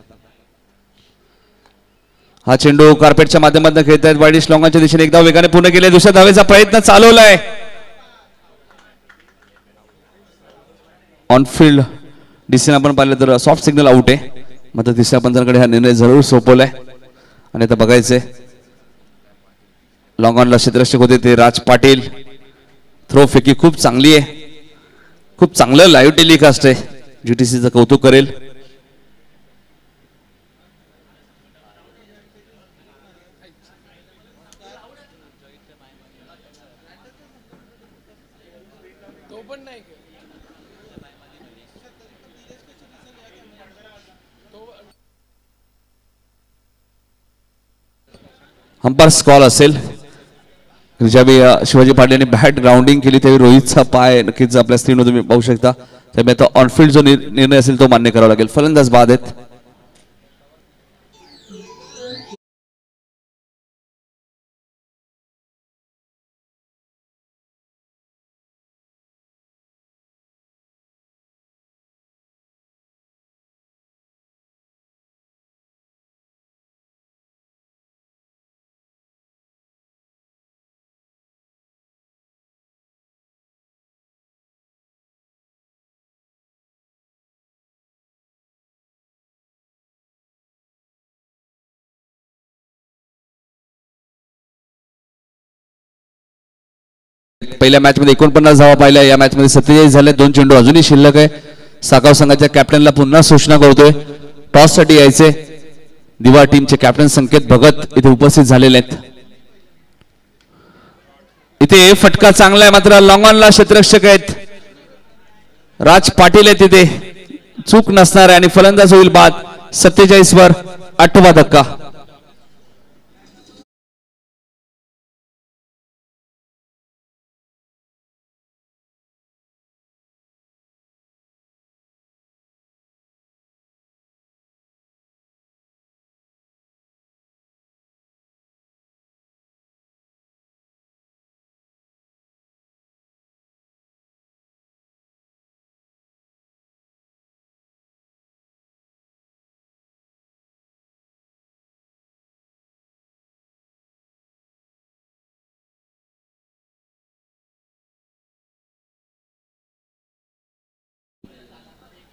हा चेंडू कार्पेटच्या माध्यमातून खेळत आहेत वाईडिश लॉंगांच्या दिशेने एकदा वेगाने पूर्ण केले दुसऱ्या धावेचा प्रयत्न चालवलाय. ऑनफिल्ड डिसिजन आपण पाहिलं तर सॉफ्ट सिग्नल आउट आहे. मात्र तिसऱ्या पंचांकडे हा निर्णय जरूर सोपवलाय. आणि आता बघायचंय. लॉंग ऑनला क्षेत्ररक्षक होते ते राज पाटील. थ्रो फेकी खूप चांगली आहे. खूप चांगलं लाईव्ह टेलिकास्ट आहे. जीटीसीचं कौतुक करेल. अंपायर्स कॉल असेल. ज्यावेळी शिवाजी पाटील यांनी बॅट ग्राउंडिंग केली त्यावेळी रोहितचा पाय नक्कीच आपल्या स्क्रीनवर तुम्ही पाहू शकता. त्यामुळे आता ऑनफिल्ड जो निर्णय असेल तो मान्य करावा लागेल. फलंदाज बाद आहेत. पहिल्या मॅचमध्ये एकोणपन्नास धावा पाहिल्या. या मॅचमध्ये सत्तेचाळीस झाले. दोन चेंडू अजूनही शिल्लक आहे. साखर संघाच्या कॅप्टनला पुन्हा सूचना करतोय. टॉससाठी यायचे. दिवा टीमचे कॅप्टन संकेत भगत इथे उपस्थित झालेले आहेत. इथे फटका चांगला आहे मात्र लॉंगॉनला क्षेत्ररक्षक आहेत. राज पाटील आहेत तिथे चूक नसणार आहे आणि फलंदाज होईल बाद. सत्तेचाळीस वर आठवा धक्का.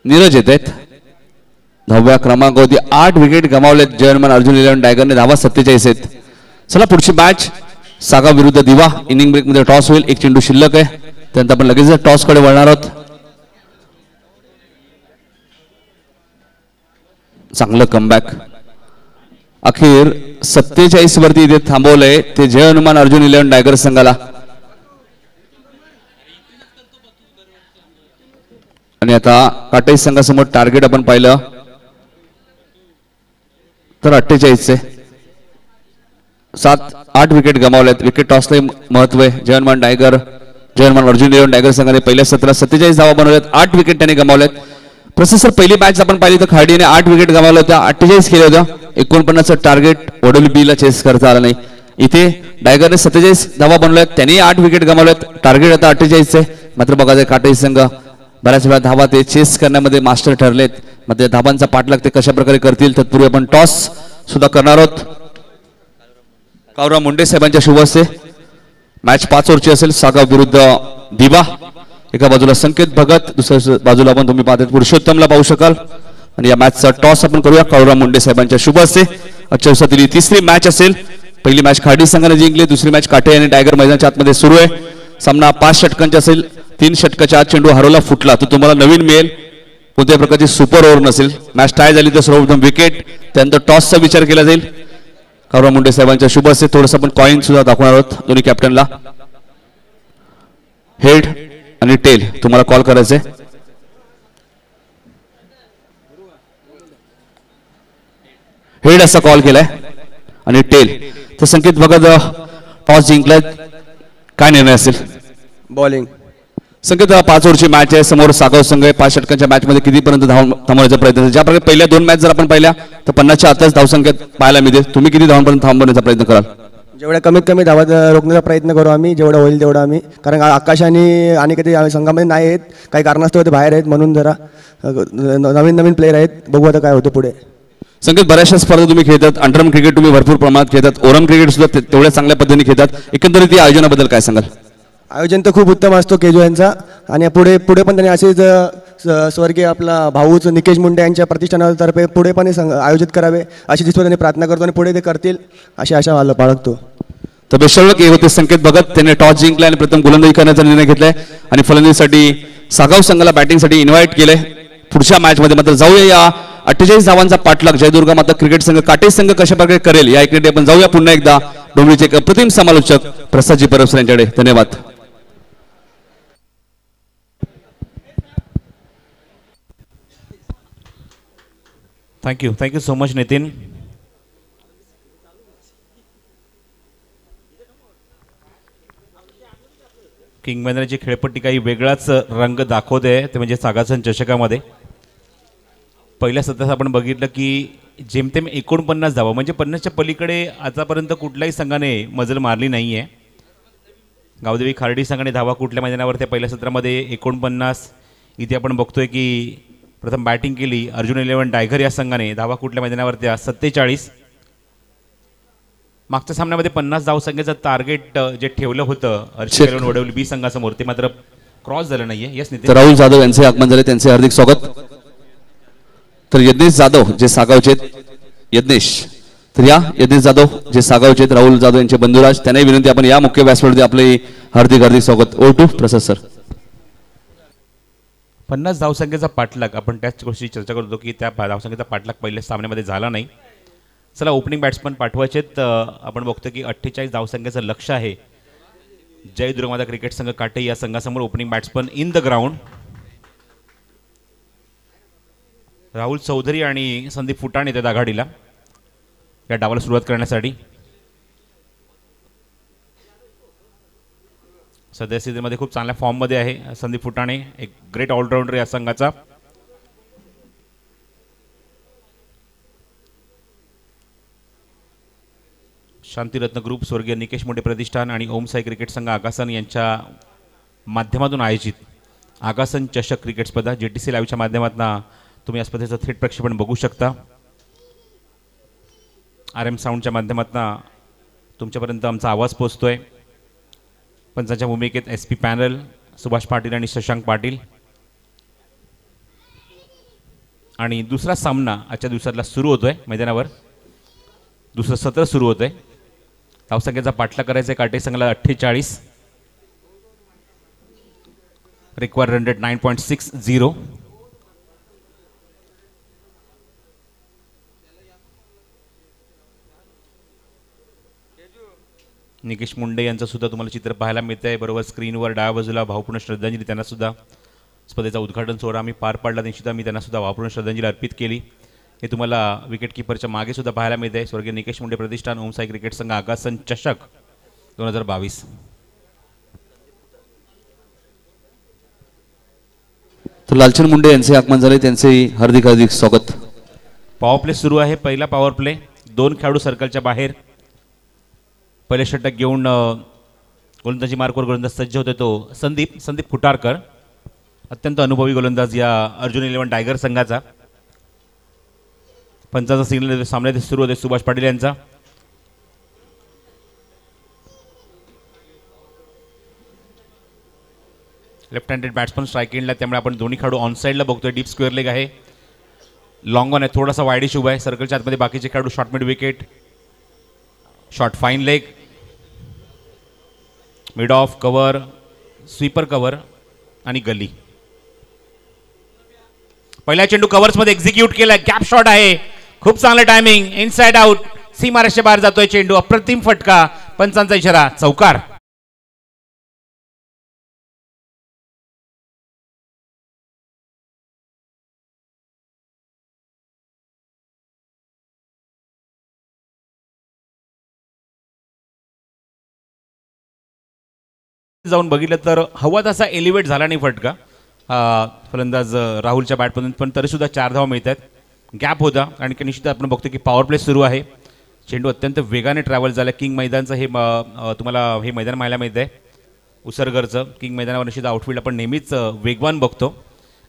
नीरज येत आहेत. नवव्या क्रमांकावरती आठ विकेट गमावलेत जयनमन अर्जुन इलेव्हन टायगरने धावा सत्तेचाळीस आहेत. चला पुढची मॅच सागा विरुद्ध दिवा. इनिंग ब्रेकमध्ये टॉस होईल. एक चेंडू शिल्लक आहे. त्यानंतर आपण लगेच टॉसकडे वळणार आहोत. चांगलं कमबॅक अखेर सत्तेचाळीस वरती इथे थांबवलंय ते जय हनुमान अर्जुन इलेव्हन टायगर संघाला. आणि आता काटाई संघासमोर टार्गेट आपण पाहिलं. तर अठ्ठेचाळीसचे. सात आठ विकेट गमावल्यात विकेट टॉसला महत्त्व आहे. जयनमान टायगर जयनमान अर्जुन इलेव्हन टायगर संघाने पहिल्या सत्रात सत्तेचाळीस धावा बनवल्यात. आठ विकेट त्यांनी गमावल्यात प्रोसेसर पहिली मॅच आपण पाहिली तर खाडीने आठ विकेट गमावल्या होत्या. अठ्ठेचाळीस केल्या होत्या. एकोणपन्नासचं टार्गेट ओडब्ल्यू बीला चेस करता आलं नाही. इथे डायगरने सत्तेचाळीस धावा बनवल्यात. त्यांनी आठ विकेट गमावल्यात. टार्गेट आता अठ्ठेचाळीस आहे मात्र बघा ते काटाई संघ बऱ्याच वेळा धावा ते चेस करण्यामध्ये मास्टर ठरलेत. मग त्या धावांचा पाठलाग ते कशा प्रकारे करतील तत्पूर्वी आपण टॉस सुद्धा करणार आहोत. कावराव मुंडे साहेबांच्या शुभ हस्ते मॅच पाच ओव्हरची असेल सागाव विरुद्ध दिवा. एका बाजूला संकेत भगत दुसऱ्या बाजूला आपण तुम्ही पाहत पुरुषोत्तमला पाहू शकाल. आणि या मॅचचा टॉस आपण करूया. कावराव मुंडे साहेबांच्या शुभ असते आजच्या दिवसातील तिसरी मॅच असेल. पहिली मॅच खाडी संघाने जिंकली दुसरी मॅच काटे आणि टायगर मैदानाच्या आतमध्ये सुरू आहे. सामना पाच षटकांचा असेल. तीन षटकाच्या आत चेंडू हरवला फुटला. तर तुम्हाला नवीन मिळेल. कोणत्याही प्रकारची सुपर ओव्हर नसेल. मॅच टाय झाली तर सर्वप्रथम विकेट त्यानंतर टॉसचा विचार केला जाईल. कावरा मुंडे साहेबांच्या शुभ असते थोडंसं आपण कॉईन सुद्धा दाखवणार आहोत दोन्ही कॅप्टनला हेड आणि टेल तुम्हाला कॉल करायचे हेड असा कॉल केलाय. आणि टेल तर संकेत भगत टॉस जिंकलाय. काय निर्णय असेल? बॉलिंग संकेत पाच ओव्हरची मॅच आहे. समोर सागाव संघ आहे. पाच षटकांच्या मॅच मध्ये कितीपर्यंत धाव थांबवण्याचा प्रयत्न? ज्या प्रकारे पहिल्या दोन मॅच जर आपण पाहिल्या तर पन्नासच्या आताच धावसंख्येत पाहायला मिळते तुम्ही किती धावांपर्यंत थांबवण्याचा प्रयत्न कराल? जेवढ्या कमीत कमी धावा रोखण्याचा प्रयत्न करू आम्ही. जेवढं होईल तेवढं आम्ही. कारण आकाश आणि आणि कधी संघामध्ये नाही आहेत. काही कारणास्तव ते बाहेर आहेत म्हणून जरा नवीन नवीन प्लेयर आहेत. बघू आता काय होतं पुढे. संकेत बऱ्याचशा स्पर्धा तुम्ही खेळतात. अंडरम क्रिकेट तुम्ही भरपूर प्रमाणात खेळतात. ओरम क्रिकेट सुद्धा तेवढ्या चांगल्या पद्धतीने खेळतात. एकंदरीत या आयोजनाबद्दल काय सांगाल? आयोजन तर खूप उत्तम असतो केजू यांचा. आणि पुढे पुढे पण त्यांनी असेच स्वर्गीय आपला भाऊच निकेश मुंडे यांच्या प्रतिष्ठानातर्फे पुढे पण आयोजित करावे अशी दिसतो त्यांनी प्रार्थना करतो आणि पुढे ते करतील अशी आशा मला बाळगतो. तर बेशर्वक हे होते संकेत भगत त्यांनी टॉस जिंकला आणि प्रथम गोलंदाजी करण्याचा निर्णय घेतलाय. आणि फलंदाजीसाठी सागाव संघाला बॅटिंगसाठी इन्व्हाइट केलंय. पुढच्या मॅच मध्ये मात्र जाऊया या अठ्ठेचाळीस धावांचा पाठलाग. जयदुर्गा माता क्रिकेट संघ काटे संघ कशा प्रकारे करेल या इकडे आपण जाऊया पुन्हा एकदा. डोंबरीचे एक अप्रतिम समालोचक प्रसादजी परबसर यांच्याकडे. धन्यवाद. Thank you thank you so much Nitin king महिंद्राची खेळपट्टी काही वेगळाच रंग दाखवते. ते म्हणजे सागासन चषकामध्ये. पहिल्या सत्रात आपण बघितलं की जेमतेम एकोणपन्नास धावा म्हणजे पन्नासच्या पलीकडे आतापर्यंत कुठल्याही संघाने मजल मारली नाही आहे गावदेवी खार्डी संघाने धावा कुठल्या मैदानावर? त्या पहिल्या सत्रामध्ये एकोणपन्नास. इथे आपण बघतोय की प्रथम बॅटिंग केली. अर्जुन इलेव्हन टायगर या संघाने. धावा कुठल्या मैदानावर त्या सत्तेचाळीस. मागच्या सामन्यामध्ये पन्नास धावसंख्येचं टार्गेट जे ठेवलं होतं अर्जुन. इलेव्हन वडवली बी संघासमोर. ते मात्र क्रॉस झालं नाहीये. यस नितीन. राहुल जाधव यांचे आगमन झाले. त्यांचे हार्दिक स्वागत. तर यज्ञेश जाधव जे सागावचे यज्ञेश. तर या यतीश जाधव जे सागावचे राहुल जाधव यांचे बंधुराज त्यांनाही विनंती आपण या मुख्य व्यासपीठावरती आपले हार्दिक हार्दिक स्वागत. ओ टू प्रसाद सर. पन्नास धावसंख्येचा पाठलाग आपण त्याच गोष्टी चर्चा करतो की त्या धावसंख्येचा पाठलाग पहिल्या सामन्यामध्ये झाला नाही. चला ओपनिंग बॅट्समन पाठवायचेत आपण बघतो की अठ्ठेचाळीस धावसंख्येचं लक्ष आहे. जय दुर्गमाता क्रिकेट संघ काटे या संघासमोर opening batsman in the ground Rahul Chaudhari आणि संदीप फुटाणे त्या आघाडीला. या डावाला सुरुवात करण्यासाठी. सध्या सीझनमध्ये खूप चांगल्या फॉर्ममध्ये आहे संदीप फुटाणे एक ग्रेट ऑलराऊंडर या संघाचा. शांतिरत्न ग्रुप स्वर्गीय निकेश मोठे प्रतिष्ठान आणि ओम साई क्रिकेट संघ आकासन यांच्या माध्यमातून आयोजित आकासन चषक क्रिकेट स्पर्धा जे टी सी लाईव्हच्या माध्यमातून तुम्ही या स्पर्धेचं थेट प्रक्षेपण बघू शकता. आर एम साऊंडच्या माध्यमातून तुमच्यापर्यंत आमचा आवाज पोचतोय पंचांच्या भूमिकेत S P panel Subhash Patil आणि शशांक पाटील. आणि दुसरा सामना आजच्या दिवसातला सुरू होतोय मैदानावर. दुसरं सत्र सुरू होतंय. धावसंख्येचा पाठला करायचा आहे काटे संघाला अठ्ठेचाळीस. Require hundred nine point six zero Nikesh Munde यांचं सुद्धा तुम्हाला चित्र पाहायला मिळतं आहे बरोबर स्क्रीनवर डाव्या बाजूला भावपूर्ण श्रद्धांजली त्यांना सुद्धा स्पर्धेचा उद्घाटन सोहळा आम्ही पार पाडला निश्चित आम्ही त्यांना सुद्धा भावपूर्ण श्रद्धांजली अर्पित केली. हे तुम्हाला विकेट किपरच्या मागे सुद्धा पाहायला मिळते स्वर्गीय निकेश मुंडे प्रतिष्ठान ओमसाई क्रिकेट संघ आकासन चषक दोन हजार बावीस. तर लालचंद मुंडे यांचे आगमन झाले. त्यांचेही हार्दिक हार्दिक स्वागत. पॉवर प्ले सुरू आहे. पहिला पॉवर प्ले दोन खेळाडू सर्कलच्या बाहेर. पहिले षटक घेऊन गोलंदाजी मार्कवर गोलंदाज सज्ज होते तो संदीप संदीप फुटारकर. अत्यंत अनुभवी गोलंदाज या अर्जुन इलेव्हन टायगर संघाचा. पंचाचा सिग्नल सामने सुरू होते सुभाष पाटील यांचा. लेफ्ट हँडेड बॅट्समन स्ट्राईक एंडला त्यामुळे आपण दोन्ही खेळाडू ऑन साईडला बघतोय. डीप स्क्वेअर लेग आहे. लॉंग ऑन आहे. थोडासा वाईडिश उभा आहे. सर्कलच्या आतमध्ये बाकीचे खेळाडू short mid wicket short fine leg mid off cover sweeper cover आणि गली पहिला चेंडू कव्हर्समध्ये एक्झिक्यूट केलाय. गॅप शॉट आहे. खूप चांगलं टायमिंग इनसाइड आउट सी महाराष्ट्र बाहेर जातोय चेंडू. अप्रतिम फटका. पंचांचा इशारा. चौकार. जाऊन बघितलं तर हवा तसा एलिव्हेट झाला नाही फटका. फलंदाज राहुलच्या बॅटमधून पण तरीसुद्धा चार धावा मिळतात गॅप होता. आणि की निश्चित आपण बघतो की पॉवर प्ले सुरू आहे. चेंडू अत्यंत वेगाने ट्रॅव्हल झाला. किंग मैदानचं हे तुम्हाला हे मैदान पाहायला मिळतं आहे उसरगरचं. किंग मैदानावर निश्चित आउटफील्ड आपण नेहमीच वेगवान बघतो.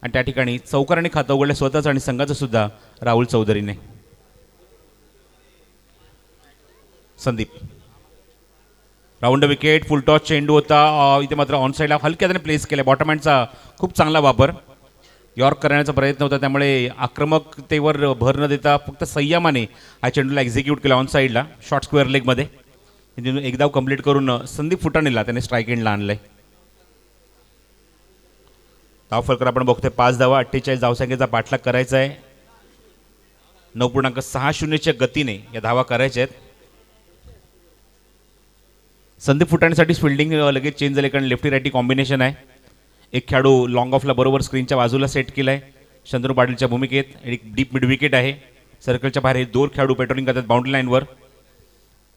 आणि त्या ठिकाणी चौकाराने खातं उघडलं स्वतःचं आणि संघाचं सुद्धा Rahul चौधरीने. Sandeep. Round wicket full toss चेंडू होता इथे मात्र ऑन साईडला हलक्या त्याने प्लेस केला. बॉटम हँडचा खूप चांगला वापर. यॉर्क करण्याचा प्रयत्न होता त्यामुळे आक्रमकतेवर भर न देता फक्त संयमाने हा चेंडूला एक्झिक्यूट केला ऑन साईडला शॉर्ट स्क्वेअर लेगमध्ये तिथून एक धाव कंप्लीट करून संदीप फुटाणेला त्याने स्ट्राईक एंडला आणलंय. धाव फलकर आपण बघतोय पाच धावा अठ्ठेचाळीस धावसंख्येचा पाठलाग करायचा आहे नऊ पूर्णांक सहा शून्यच्या गतीने या धावा करायच्या आहेत संदीप फुटाण्यासाठी फिल्डिंग लगेच चेंज झाले कारण लेफ्टी राईटी कॉम्बिनेशन आहे. एक खेळाडू लॉंग ऑफला बरोबर स्क्रीनच्या बाजूला सेट केला आहे चंद्रू पाटीलच्या भूमिकेत एक डीप मिड विकेट आहे. सर्कलच्या बाहेर हे दोन खेळाडू पेट्रोलिंग करतात बाउंड्री लाईनवर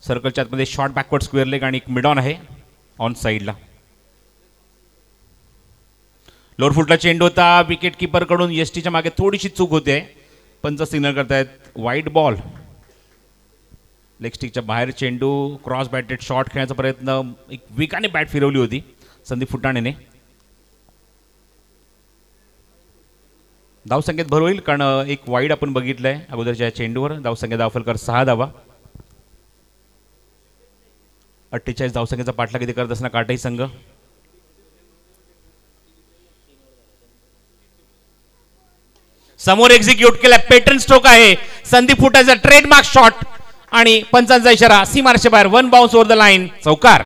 सर्कलच्या आतमध्ये शॉर्ट बॅकवर्ड स्क्वेअर लेग आणि एक मिड ऑन आहे ऑन साईडला लोअर फुटला चेंड होता. विकेट किपरकडून एस टीच्या मागे थोडीशी चूक होते. पंच सिग्नल करतायत. वाईट बॉल लेगस्टिकच्या बाहेर चेंडू क्रॉस बॅटेड शॉट खेळण्याचा प्रयत्न एक विकाने बॅट फिरवली होती संदीप फुटाणेने. धावसंख्येत भर होईल कारण एक वाईड आपण बघितलंय अगोदरच्या चेंडूवर. धावसंख्या दाफलकर सहा धावा. अठ्ठेचाळीस धावसंख्येचा पाठला किती करत असणार काटाई संघ. समोर एक्झिक्यूट केला पेटर्न स्ट्रोक आहे. संदीप फुटाचा ट्रेडमार्क शॉट आणि पंचांचा इशारा सीमारच्या बाहेर one bounce over the line चौकार.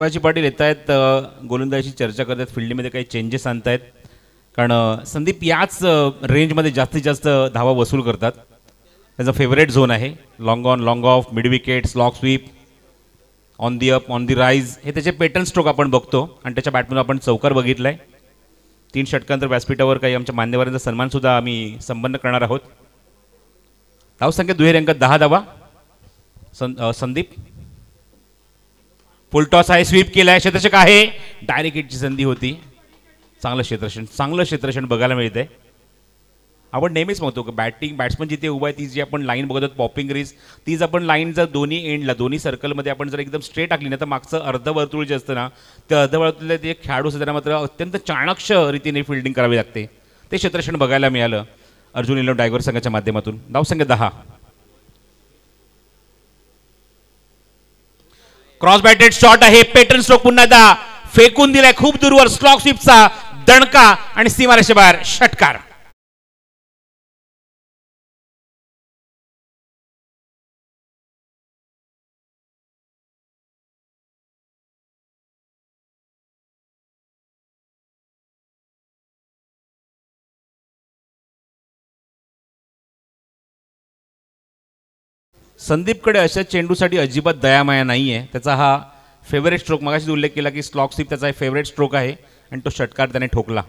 शिवाजी पाटील येत आहेत गोलंदाजी चर्चा करत आहेत काही चेंजेस आणत आहेत कारण संदीप याच रेंजमध्ये जास्तीत जास्त धावा वसूल करतात. त्याचा फेवरेट झोन आहे. Long on long off mid wicket lock sweep on the up on the rise हे त्याचे पेटर्न स्ट्रोक आपण बघतो. आणि त्याच्या बॅटमधून आपण चौकार बघितलाय. तीन षटकांतर व्यासपीठावर काही आमच्या मान्यवरांचा सन्मान सुद्धा आम्ही संपन्न करणार आहोत. धावसंख्या दुहेरी अंक दहा धावा. सं संदीप फुलटॉस आहे स्वीप केलाय क्षेत्ररक्षक आहे. डायरेक्ट हिटची संधी होती. चांगलं क्षेत्रक्षण चांगलं क्षेत्रक्षण बघायला मिळतंय. आपण नेहमीच म्हणतो की बॅटिंग बॅट्समन जिथे उभा आहे ती जी आपण लाईन बघत आहोत पॉपिंग रीज तीच आपण लाईन जर दोन्ही एंडला दोन्ही सर्कलमध्ये आपण जर एकदम स्ट्रेट टाकली ना तर मागचं अर्धवर्तुळ जे असतं ना ते अर्धवर्तुळ ते खेळाडू असतात त्यांना मात्र अत्यंत चाणक्ष रीतीने फिल्डिंग करावी लागते. ते क्षेत्रक्षण बघायला मिळालं. अर्जुन इलो डायव्हर संघाच्या माध्यमातून. धावसंख्या दहा. क्रॉस बॅटेड शॉट आहे. पेटर्न स्ट्रोक पुन्हा एकदा. फेकून दिलाय. खूप दूरवर. स्लॉक स्विपचा दणका आणि सीमारेषेबाहेर षटकार. संदीपकडे अशा चेंडूसाठी अजिबात दयामाया नाही आहे त्याचा हा फेवरेट स्ट्रोक मगाशी उल्लेख केला की स्लॉक स्लिप त्याचा फेवरेट स्ट्रोक आहे आणि तो षटकार त्याने ठोकला.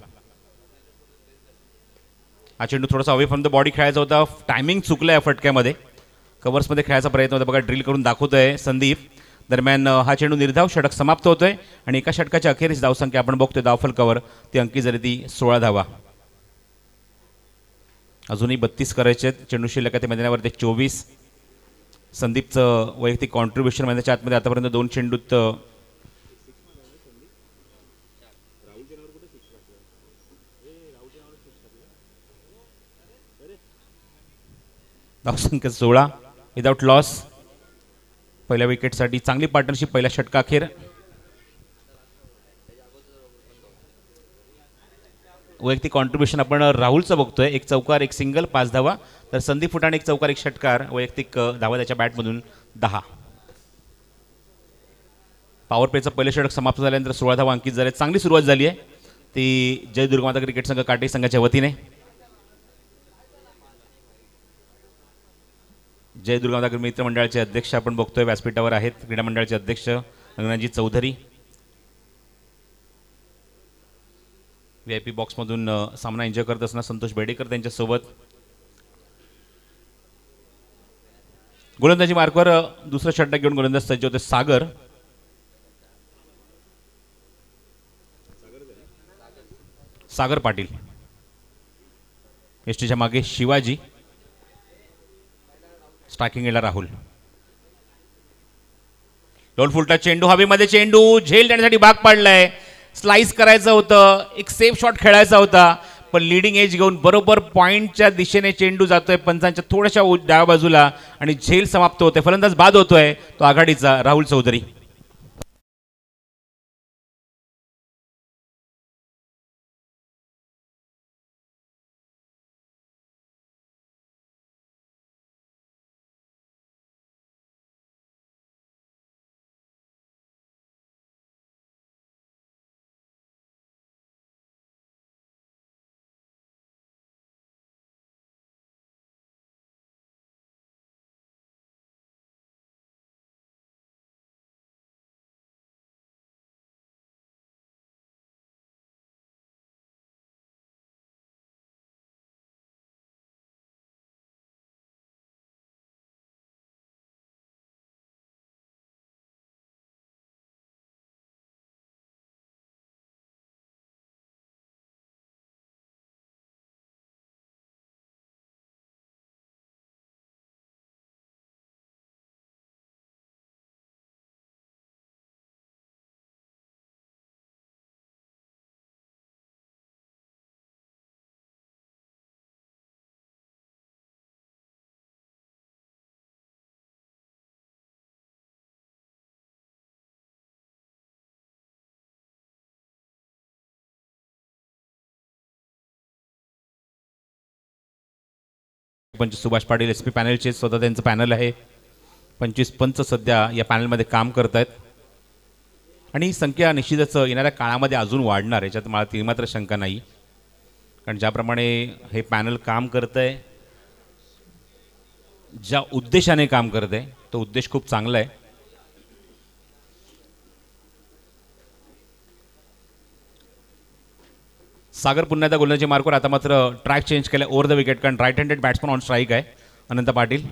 हा चेंडू थोडासा अवे फ्रॉम द बॉडी खेळायचा होता. टायमिंग चुकलं आहे फटक्यामध्ये. कव्हर्समध्ये खेळायचा प्रयत्न होता. बघा ड्रिल करून दाखवतोय संदीप. दरम्यान हा चेंडू निर्धाव षटक समाप्त होतोय आणि एका षटकाच्या अखेरीस धावसंख्या आपण बघतोय. धावफल कवर ती अंकी जरी ती सोळा धावा. अजूनही बत्तीस करायचे आहेत चेंडू शिल्लक आहे ते मैदानावरती. चोवीस. संदीपचं वैयक्तिक कॉन्ट्रीब्युशन मैदानाच्या आतमध्ये आतापर्यंत दोन चेंडूत धावसंख्या सोळा विदाऊट लॉस पहिल्या विकेटसाठी चांगली पार्टनरशिप पहिल्या षटकाखेर. वैयक्तिक कॉन्ट्रीब्युशन आपण राहुलचं बघतोय. एक चौकार एक सिंगल पाच धावा. तर संदीप फुटाणे एक चौकार एक षटकार वैयक्तिक धावा त्याच्या बॅटमधून दहा. पॉवर प्लेचं पहिलं षटक समाप्त झाल्यानंतर सोळा धावा अंकित झाले चांगली सुरुवात झाली आहे. ती जय दुर्गमाता क्रिकेट संघ काटे संघाच्या वतीने. जय दुर्गामाता मित्रमंडळाचे अध्यक्ष आपण बघतोय. व्यासपीठावर आहेत. क्रीडा मंडळाचे अध्यक्ष रंगनाथजी चौधरी. व्ही आय पी बॉक्समधून सामना एन्जॉय करत असताना संतोष बेडेकर त्यांच्यासोबत. गोलंदाजी मार्कवर दुसरा दुसरं षटक घेऊन गोलंदाज सज्ज होते सागर. सागर पाटील. एसटीच्या मागे शिवाजी. स्ट्रायकिंग येला राहुल. डॉल फुलटा चेंडू हवेमध्ये चेंडू. झेल देण्यासाठी भाग पाडलाय. स्लाइस करायचं होतं एक सेफ शॉट खेळायचा होता पण लिडिंग एज घेऊन बरोबर पॉईंटच्या दिशेने चेंडू जातोय पंचांच्या थोड्याशा उ- डाव्या बाजूला आणि झेल समाप्त होते फलंदाज बाद होतोय तो आघाडीचा राहुल चौधरी. पंच सुभाष पाटील एस पी पॅनलचे स्वतः त्यांचं पॅनल आहे. पंचवीस पंच सध्या या पॅनलमध्ये काम करत आहेत आणि ही संख्या निश्चितच येणाऱ्या काळामध्ये अजून वाढणार याच्यात मला ती मात्र शंका नाही. कारण ज्याप्रमाणे हे पॅनल काम करतं आहे ज्या उद्देशाने काम करत आहे तो उद्देश खूप चांगला आहे. सागर पुन्हा एकदा गोलंदाजी मार्कवर आता मात्र ट्रॅक चेंज केला ओव्हर द विकेट कारण right handed batsman on strike आहे. अनंत पाटील.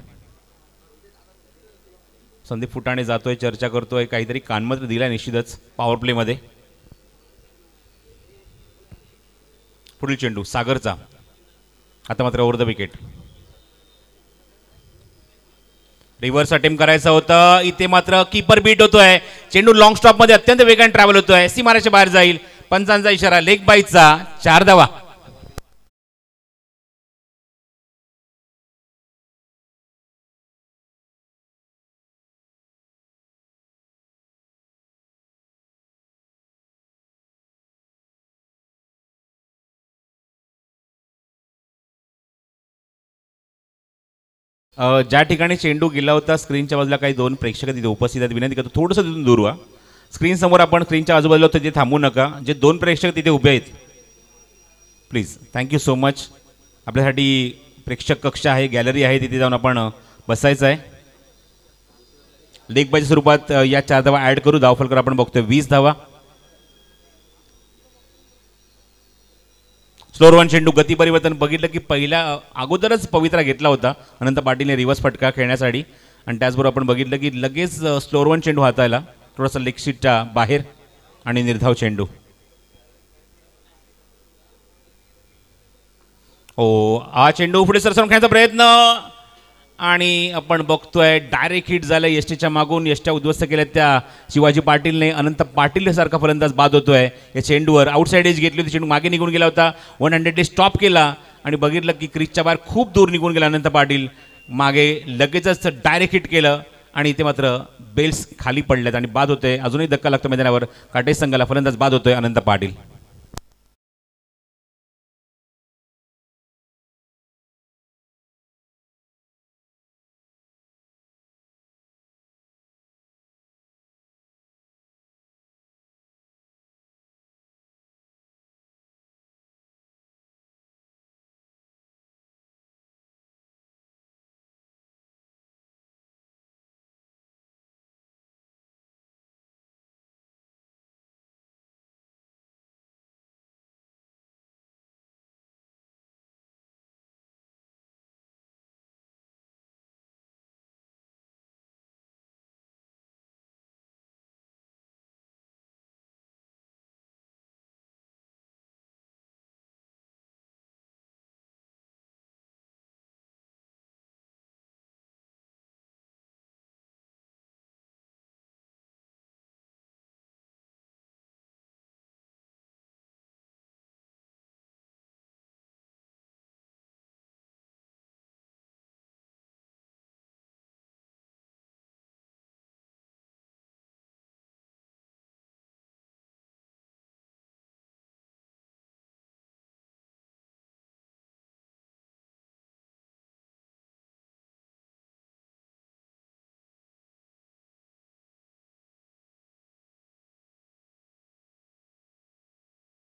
संदीप फुटाणे जातोय चर्चा करतोय. काहीतरी कानमत्र दिलाय निश्चितच पॉवर प्लेमध्ये पुढील चेंडू सागरचा. आता मात्र over the wicket reverse attempt करायचं होतं. इथे मात्र कीपर बीट होतोय. चेंडू लॉंग स्टॉपमध्ये अत्यंत वेगाने ट्रॅव्हल होतोय. सीमाराच्या बाहेर जाईल. पंचांचा इशारा लेख बाईचा चार धावा. ज्या ठिकाणी चेंडू गेला होता स्क्रीनच्या बाजूला काही दोन प्रेक्षक तिथे उपस्थित आहेत. विनंती करतो थोडंसं तिथून दूर व्हा. स्क्रीन समोर आपण स्क्रीनच्या आजूबाजूला होतं तिथे थांबू नका. जे दोन प्रेक्षक तिथे उभे आहेत. प्लीज थँक्यू सो मच आपल्यासाठी प्रेक्षक कक्ष आहे गॅलरी आहे तिथे जाऊन आपण बसायचं आहे लेग स्वरूपात या चार धावा ॲड करू. धावफलकर आपण बघतोय वीस धावा. स्लोर वन चेंडू गती परिवर्तन बघितलं की पहिला अगोदरच पवित्रा घेतला होता. अनंत पाटीलने रिव्हर्स फटका खेळण्यासाठी. आणि त्याचबरोबर आपण बघितलं की लगेच स्लोअर वन चेंडू हातायला थोडासा लेग बाहेर आणि निर्धाव चेंडू. हो हा चेंडू पुढे सरसरून खेळण्याचा प्रयत्न. आणि आपण बघतोय डायरेक्ट हिट झालं यष्टीच्या मागून. एसट्या उद्ध्वस्त केल्या त्या शिवाजी पाटीलने. अनंत पाटील सारखा फलंदाज बाद होतोय. या चेंडूवर आउटसाईड एज घेतली होती. चेंडू मागे निघून गेला होता. वन हंड्रेडने स्टॉप केला. आणि बघितलं की क्रिजच्या बाहेर खूप दूर निघून गेला अनंत पाटील. मागे लगेचच डायरेक्ट हिट केलं. आणि इथे मात्र बेल्स खाली पडल्यात आणि बाद होते अजूनही धक्का लागतो मैदानावर. काटे संघाला फलंदाज बाद होतोय अनंत पाटील.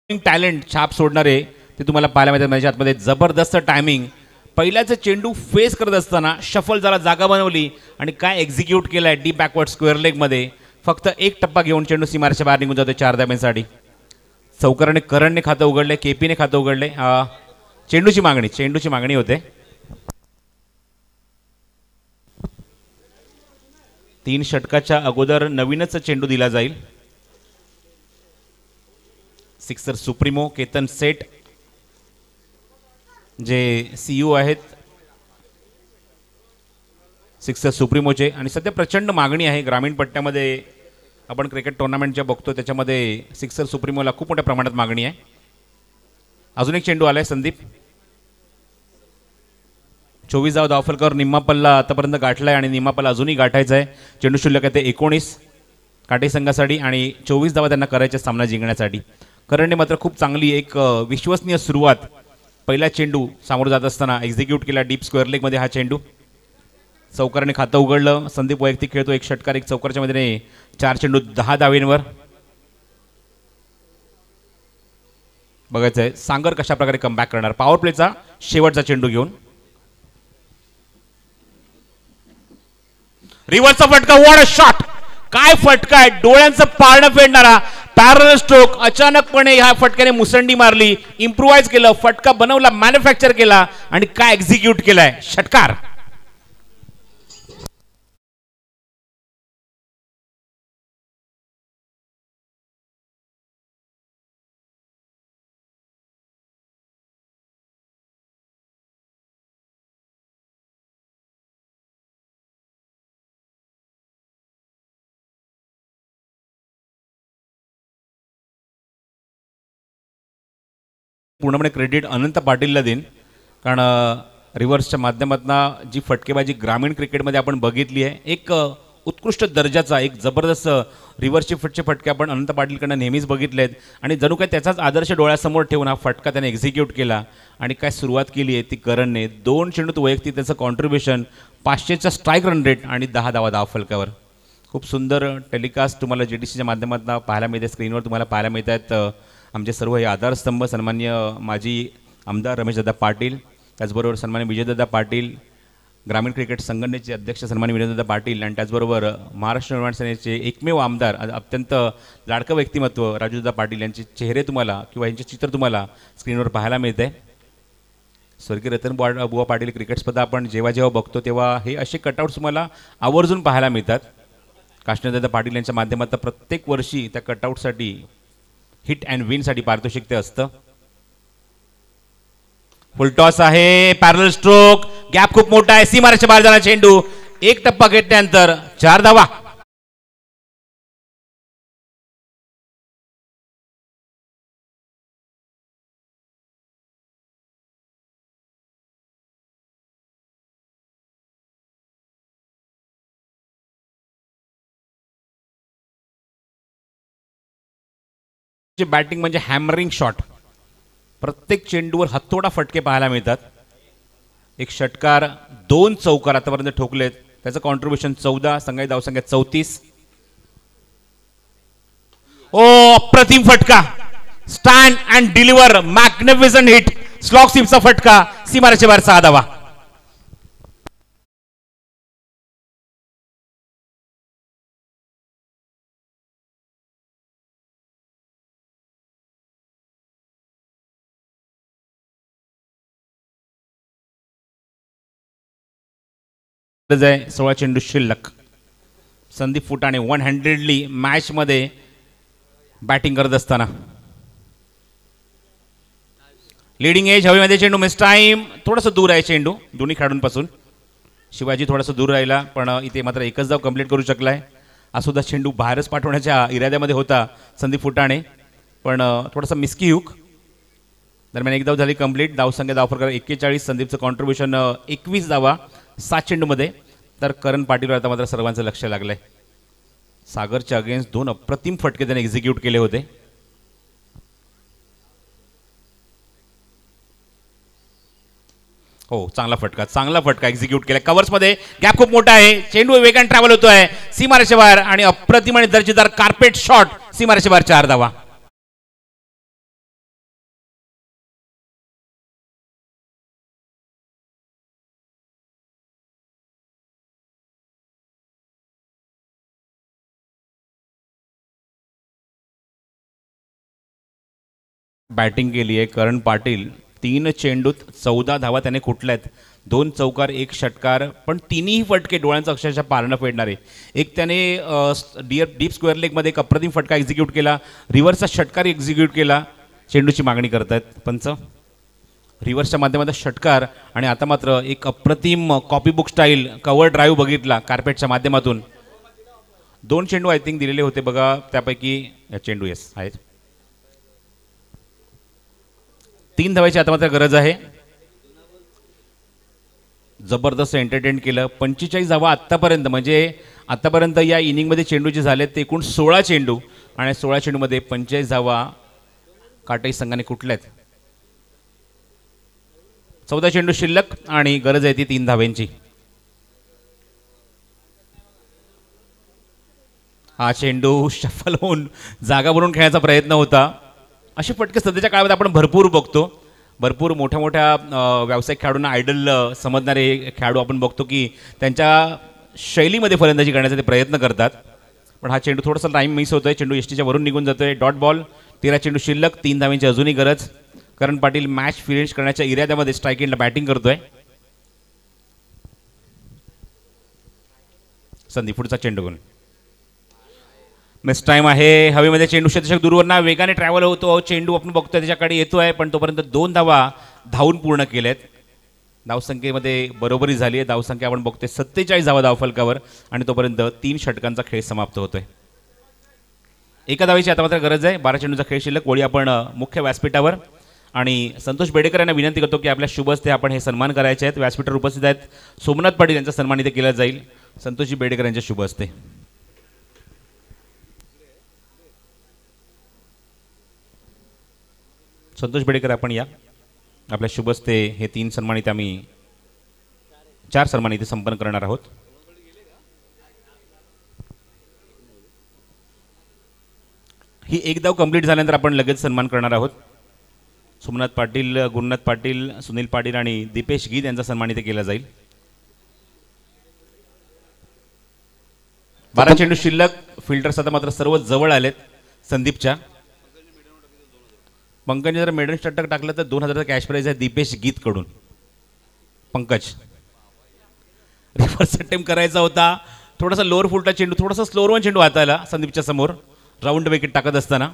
टॅलेंट छाप सोडणारे ते तुम्हाला पाहायला मिळतात. माझ्या आतमध्ये जबरदस्त टायमिंग पहिल्याच चेंडू फेस करत असताना शफल झाला जागा बनवली आणि काय एक्झिक्यूट केलाय डी बॅकवर्ड स्क्वेअर लेगमध्ये फक्त एक टप्पा घेऊन चेंडू सीमारच्या बाहेर निघून जातो चार धाब्यांसाठी चौकराने करणने खातं उघडले केपीने खातं उघडले. चेंडूची मागणी चेंडूची मागणी होते. तीन षटकाच्या अगोदर नवीनच चेंडू दिला जाईल. सिक्सर सुप्रीमो केतन सेठ जे सी यू आहेत सिक्सर सुप्रीमोचे. आणि सध्या प्रचंड मागणी आहे ग्रामीण पट्ट्यामध्ये. आपण क्रिकेट टुर्नामेंट ज्या बघतो त्याच्यामध्ये सिक्सर सुप्रीमोला खूप मोठ्या प्रमाणात मागणी आहे. अजून एक चेंडू आलाय संदीप. चोवीस धाव धावफलकावर निम्मापल्ला आतापर्यंत गाठलाय आणि निम्मापल्ला अजूनही गाठायचा आहे. चेंडू शुल्लक आहे ते एकोणीस. काटे संघासाठी आणि चोवीस धावा त्यांना करायच्या सामना जिंकण्यासाठी. करणने मात्र खूप चांगली एक विश्वसनीय सुरुवात. पहिला चेंडू सामोरं जात असताना एक्झिक्यूट केला डीप स्क्वेअर लेगमध्ये हा चेंडू. चौकाराने खातं उघडलं. संदीप वैयक्तिक खेळतो. एक षटकार एक चौकारच्या मध्ये चार चेंडू दहा धावेंवर बघायचं आहे सांगर कशा प्रकारे कमबॅक करणार पॉवर प्लेचा शेवटचा चेंडू घेऊन. रिव्हर्सचा फटका वॉट अ शॉट काय फटका आहे? डोळ्यांचं पाळणं फेडणारा पॅरल स्ट्रोक अचानकपणे ह्या फटक्याने मुसंडी मारली इम्प्रुवाइज केलं फटका बनवला मॅन्युफॅक्चर केला आणि काय एक्झिक्यूट केलाय? षटकार. पूर्णपणे क्रेडिट अनंत पाटीलला देईन. कारण रिव्हर्सच्या माध्यमातून जी फटकेबाजी ग्रामीण क्रिकेटमध्ये आपण बघितली आहे एक उत्कृष्ट दर्जाचा एक जबरदस्त रिव्हर्सचे फटचे फटके आपण अनंत पाटीलकडनं नेहमीच बघितले आहेत आणि जणू काय त्याचाच आदर्श डोळ्यासमोर ठेवून हा फटका त्याने एक्झिक्यूट केला. आणि काय सुरुवात केली आहे ती करणने दोन चेंडूत वैयक्तिक त्याचं कॉन्ट्रीब्युशन पाचशेचा स्ट्राईक रन रेट आणि दहा धावा दहा फलकावर. खूप सुंदर टेलिकास्ट तुम्हाला जे डी सीच्या माध्यमातून पाहायला मिळते स्क्रीनवर तुम्हाला पाहायला मिळत आहेत आमचे सर्व हे आधारस्तंभ सन्मान्य माजी आमदार रमेशदादा पाटील त्याचबरोबर सन्मान्य विजयदादा पाटील ग्रामीण क्रिकेट संघटनेचे अध्यक्ष सन्मान्य विनोददा पाटील आणि त्याचबरोबर महाराष्ट्र निर्माण सेनेचे एकमेव आमदार अत्यंत लाडकं व्यक्तिमत्व राजूदादा पाटील यांचे चेहरे तुम्हाला किंवा यांचे चित्र तुम्हाला स्क्रीनवर पाहायला मिळते स्वर्गीय रतन बुवा बुवा पाटील क्रिकेट स्पर्धा आपण जेव्हा जेव्हा बघतो तेव्हा हे असे कटआउट्स तुम्हाला आवर्जून पाहायला मिळतात. काश्मीरदादा पाटील यांच्या माध्यमातून प्रत्येक वर्षी त्या कटआउटसाठी हिट अँड विनसाठी पारितोषिक ते असतं. फुलटॉस आहे पॅरल स्ट्रोक गॅप खूप मोठा आहे. सीमाराच्या बाहेर जाणार चेंडू. एक टप्पा घेतल्यानंतर चार धावा. बॅटिंग म्हणजे हॅमरिंग शॉट प्रत्येक चेंडूवर हत्तोडा फटके पाहायला मिळतात. एक षटकार दोन चौकार आतापर्यंत ठोकलेत. त्याचं कॉन्ट्रीब्युशन चौदा संघाई धावसंख्या चौतीस. ओ अप्रतिम फटका. Stand and deliver magnificent hit slog सिमचा फटका. सीमाराच्या सहा धावा. आहे. सोळा चेंडू शिल्लक. संदीप फुटाणे वन हंड्रेडली मॅचमध्ये बॅटिंग करत असताना. लिडिंग एज हवेमध्ये चेंडू मिस टाईम थोडंसं दूर आहे चेंडू. दोन्ही खेळाडूंपासून. शिवाजी थोडासा दूर राहिला पण इथे मात्र एकच धाव कंप्लीट करू शकलाय. हा सुद्धा चेंडू बाहेरच पाठवण्याच्या इराद्यामध्ये होता संदीप फुटाणे. पण थोडासा मिस्की हुक. दरम्यान एक धाव झाली कंप्लीट धावसंख्या धाव प्रकार एक्केचाळीस संदीपचं कॉन्ट्रीब्युशन एकवीस धावा सात चेंडूमध्ये. तर करण पाटीलवर आता मात्र सर्वांचं लक्ष लागलंय. सागरच्या अगेन्स्ट दोन अप्रतिम फटके त्याने एक्झिक्यूट केले होते. हो चांगला फटका चांगला फटका एक्झिक्यूट केला. कवर्समध्ये गॅप खूप मोठा आहे. चेंडू वेगाने ट्रॅव्हल होतोय. सीमारेच्या बाहेर आणि अप्रतिम आणि दर्जेदार कार्पेट शॉट सीमारेच्या चार धावा. बॅटिंग केली आहे करण पाटील तीन चेंडूत चौदा धावा त्याने कुठल्यात दोन चौकार एक षटकार पण तिन्ही फटके डोळ्यांचं अक्षरशः पारणं फेडणारे. एक त्याने डिअर डीप स्क्वेअर लेगमध्ये एक अप्रतिम फटका एक्झिक्यूट केला. रिव्हर्सचा षटकार एक्झिक्यूट केला. चेंडूची मागणी करतायत पंच. रिव्हर्सच्या माध्यमातून षटकार आणि आता मात्र एक अप्रतिम copy book style cover drive बघितला कार्पेटच्या माध्यमातून. दोन चेंडू आय थिंक दिलेले होते बघा. त्यापैकी चेंडू येस आहेत. तीन धावायची आता मात्र गरज आहे. जबरदस्त एंटरटेन केलं. पंचेचाळीस धावा आत्तापर्यंत म्हणजे आत्तापर्यंत या इनिंगमध्ये चेंडू जे झाले ते एकूण सोळा चेंडू आणि सोळा चेंडूमध्ये पंचेचाळीस धावा काटाई संघाने कुठल्या आहेत चौदा चेंडू शिल्लक आणि गरज आहे ती तीन धाव्यांची. हा चेंडू शफल होऊन जागा भरून खेळण्याचा प्रयत्न होता. असे फटके सध्याच्या काळामध्ये आपण भरपूर बघतो. भरपूर मोठ्या मोठ्या व्यावसायिक खेळाडूंना आयडल समजणारे खेळाडू आपण बघतो की त्यांच्या शैलीमध्ये फलंदाजी करण्याचा ते प्रयत्न करतात. पण हा चेंडू थोडासा टाईम मिस होतोय. चेंडू एसटीच्या वरून निघून जातोय. डॉट बॉल तेरा चेंडू शिल्लक तीन धाव्यांची अजूनही गरज. करण पाटील मॅच फिनिश करण्याच्या इराद्यामध्ये स्ट्राईक एंडला बॅटिंग करतोय. संदीप पुढचा चेंडू घेऊन. मिस टाईम आहे. हवेमध्ये चेंडू शतशक दूरवरना वेगाने ट्रॅव्हल होतो. चेंडू आपण बघतोय त्याच्याकडे येतो आहे पण तोपर्यंत दोन धावा धावून पूर्ण केल्यात धावसंख्येमध्ये बरोबरी झाली आहे. धावसंख्या आपण बघतोय सत्तेचाळीस धावा धावफलकावर आणि तोपर्यंत तीन षटकांचा खेळ समाप्त होतोय. एका धावेची आता मात्र गरज आहे. बारा चेंडूचा खेळ शिल्लक. कोळी आपण मुख्य व्यासपीठावर. आणि संतोष बेडेकर यांना विनंती करतो की आपल्या शुभ असते आपण हे सन्मान करायचे आहेत. व्यासपीठावर उपस्थित आहेत. सोमनाथ पाटील यांचा सन्मान इथे केला जाईल. संतोषजी बेडेकर यांच्या शुभ संतोष बेडेकर आपण या. आपल्या शुभस्ते हे तीन सन्मान इथे आम्ही चार सन्मान इथे संपन्न करणार आहोत. ही एक धाव कंप्लीट झाल्यानंतर आपण लगेच सन्मान करणार आहोत. सोमनाथ पाटील गुरुनाथ पाटील सुनील पाटील आणि दीपेश गीत यांचा सन्मान इथे केला जाईल. बारा चेंडू शिल्लक फिल्टर्स आता मात्र सर्व जवळ आलेत संदीपच्या. पंकजने जर मेडन षटक टाकलं तर दोन हजाराचा कॅश प्राईज आहे दीपेश गीतकडून. पंकज. रिव्हर्स अटेम्प्ट करायचा होता. थोडासा लोअर फुलटा चेंडू थोडासा स्लोअर वन चेंडू हाताला संदीपच्या समोर. राऊंड विकेट टाकत असताना.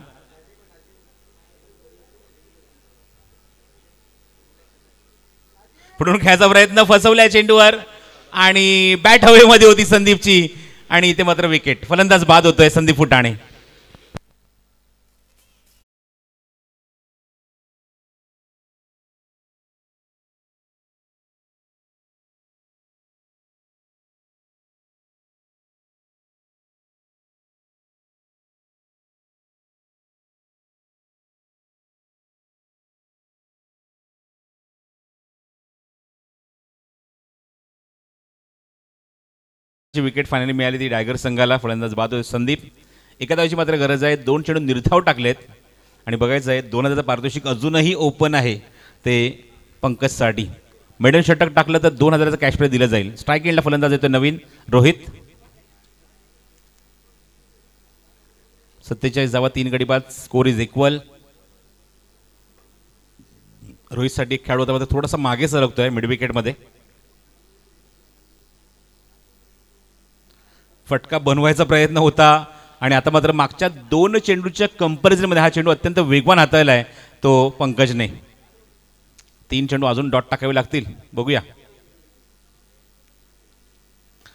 पुढून खेळायचा प्रयत्न फसवलाय चेंडूवर. आणि बॅट हवेमध्ये होती संदीपची. आणि इथे मात्र विकेट फलंदाज बाद होतोय संदीप फुटाणे. ची विकेट फायनली मिळाली ती डायगर संघाला. फलंदाज बाद संदीप. एका धावेची मात्र गरज आहे. दोन चेंडू निर्धाव टाकलेत. आणि बघायचं आहे दोन हजारचं पारितोषिक अजूनही ओपन आहे ते पंकजसाठी मेडल षटक टाकलं तर दोन हजाराचं कॅश प्राईज दिलं जाईल. स्ट्राईक एंडला फलंदाज येतो नवीन रोहित. सत्तेचाळीस जावा तीन गडी बाद. स्कोर इज इक्वल रोहितसाठी एक खेळाडू होता मात्र थोडासा मागे सरकतोय मिड विकेटमध्ये फटका बनवायचा प्रयत्न होता. आणि आता मात्र मागच्या दोन चेंडूच्या कंपॅरिझनमध्ये हा चेंडू अत्यंत वेगवान हाताळला आहे. तो पंकजने तीन चेंडू अजून डॉट टाकावे लागतील. बघूया.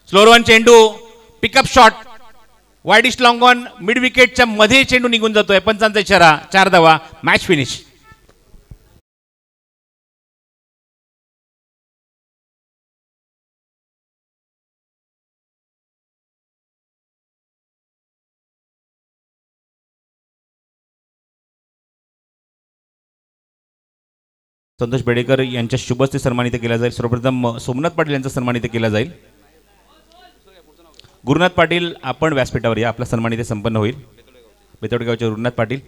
स्लोर वन चेंडू pickup shot widish long on mid विकेटच्या मध्ये चेंडू निघून जातोय. पंचांचा इशारा चार धावा मॅच फिनिश संतोष बेडेकर यांच्या शुभस्ते सन्मानित केला जाईल. सर्वप्रथम सोमनाथ पाटील यांचा सन्मानित केला जाईल. गुरुनाथ पाटील आपण व्यासपीठावर या. आपला सन्मान इथे संपन्न होईल. बेतोडगावचे गुरुनाथ पाटील.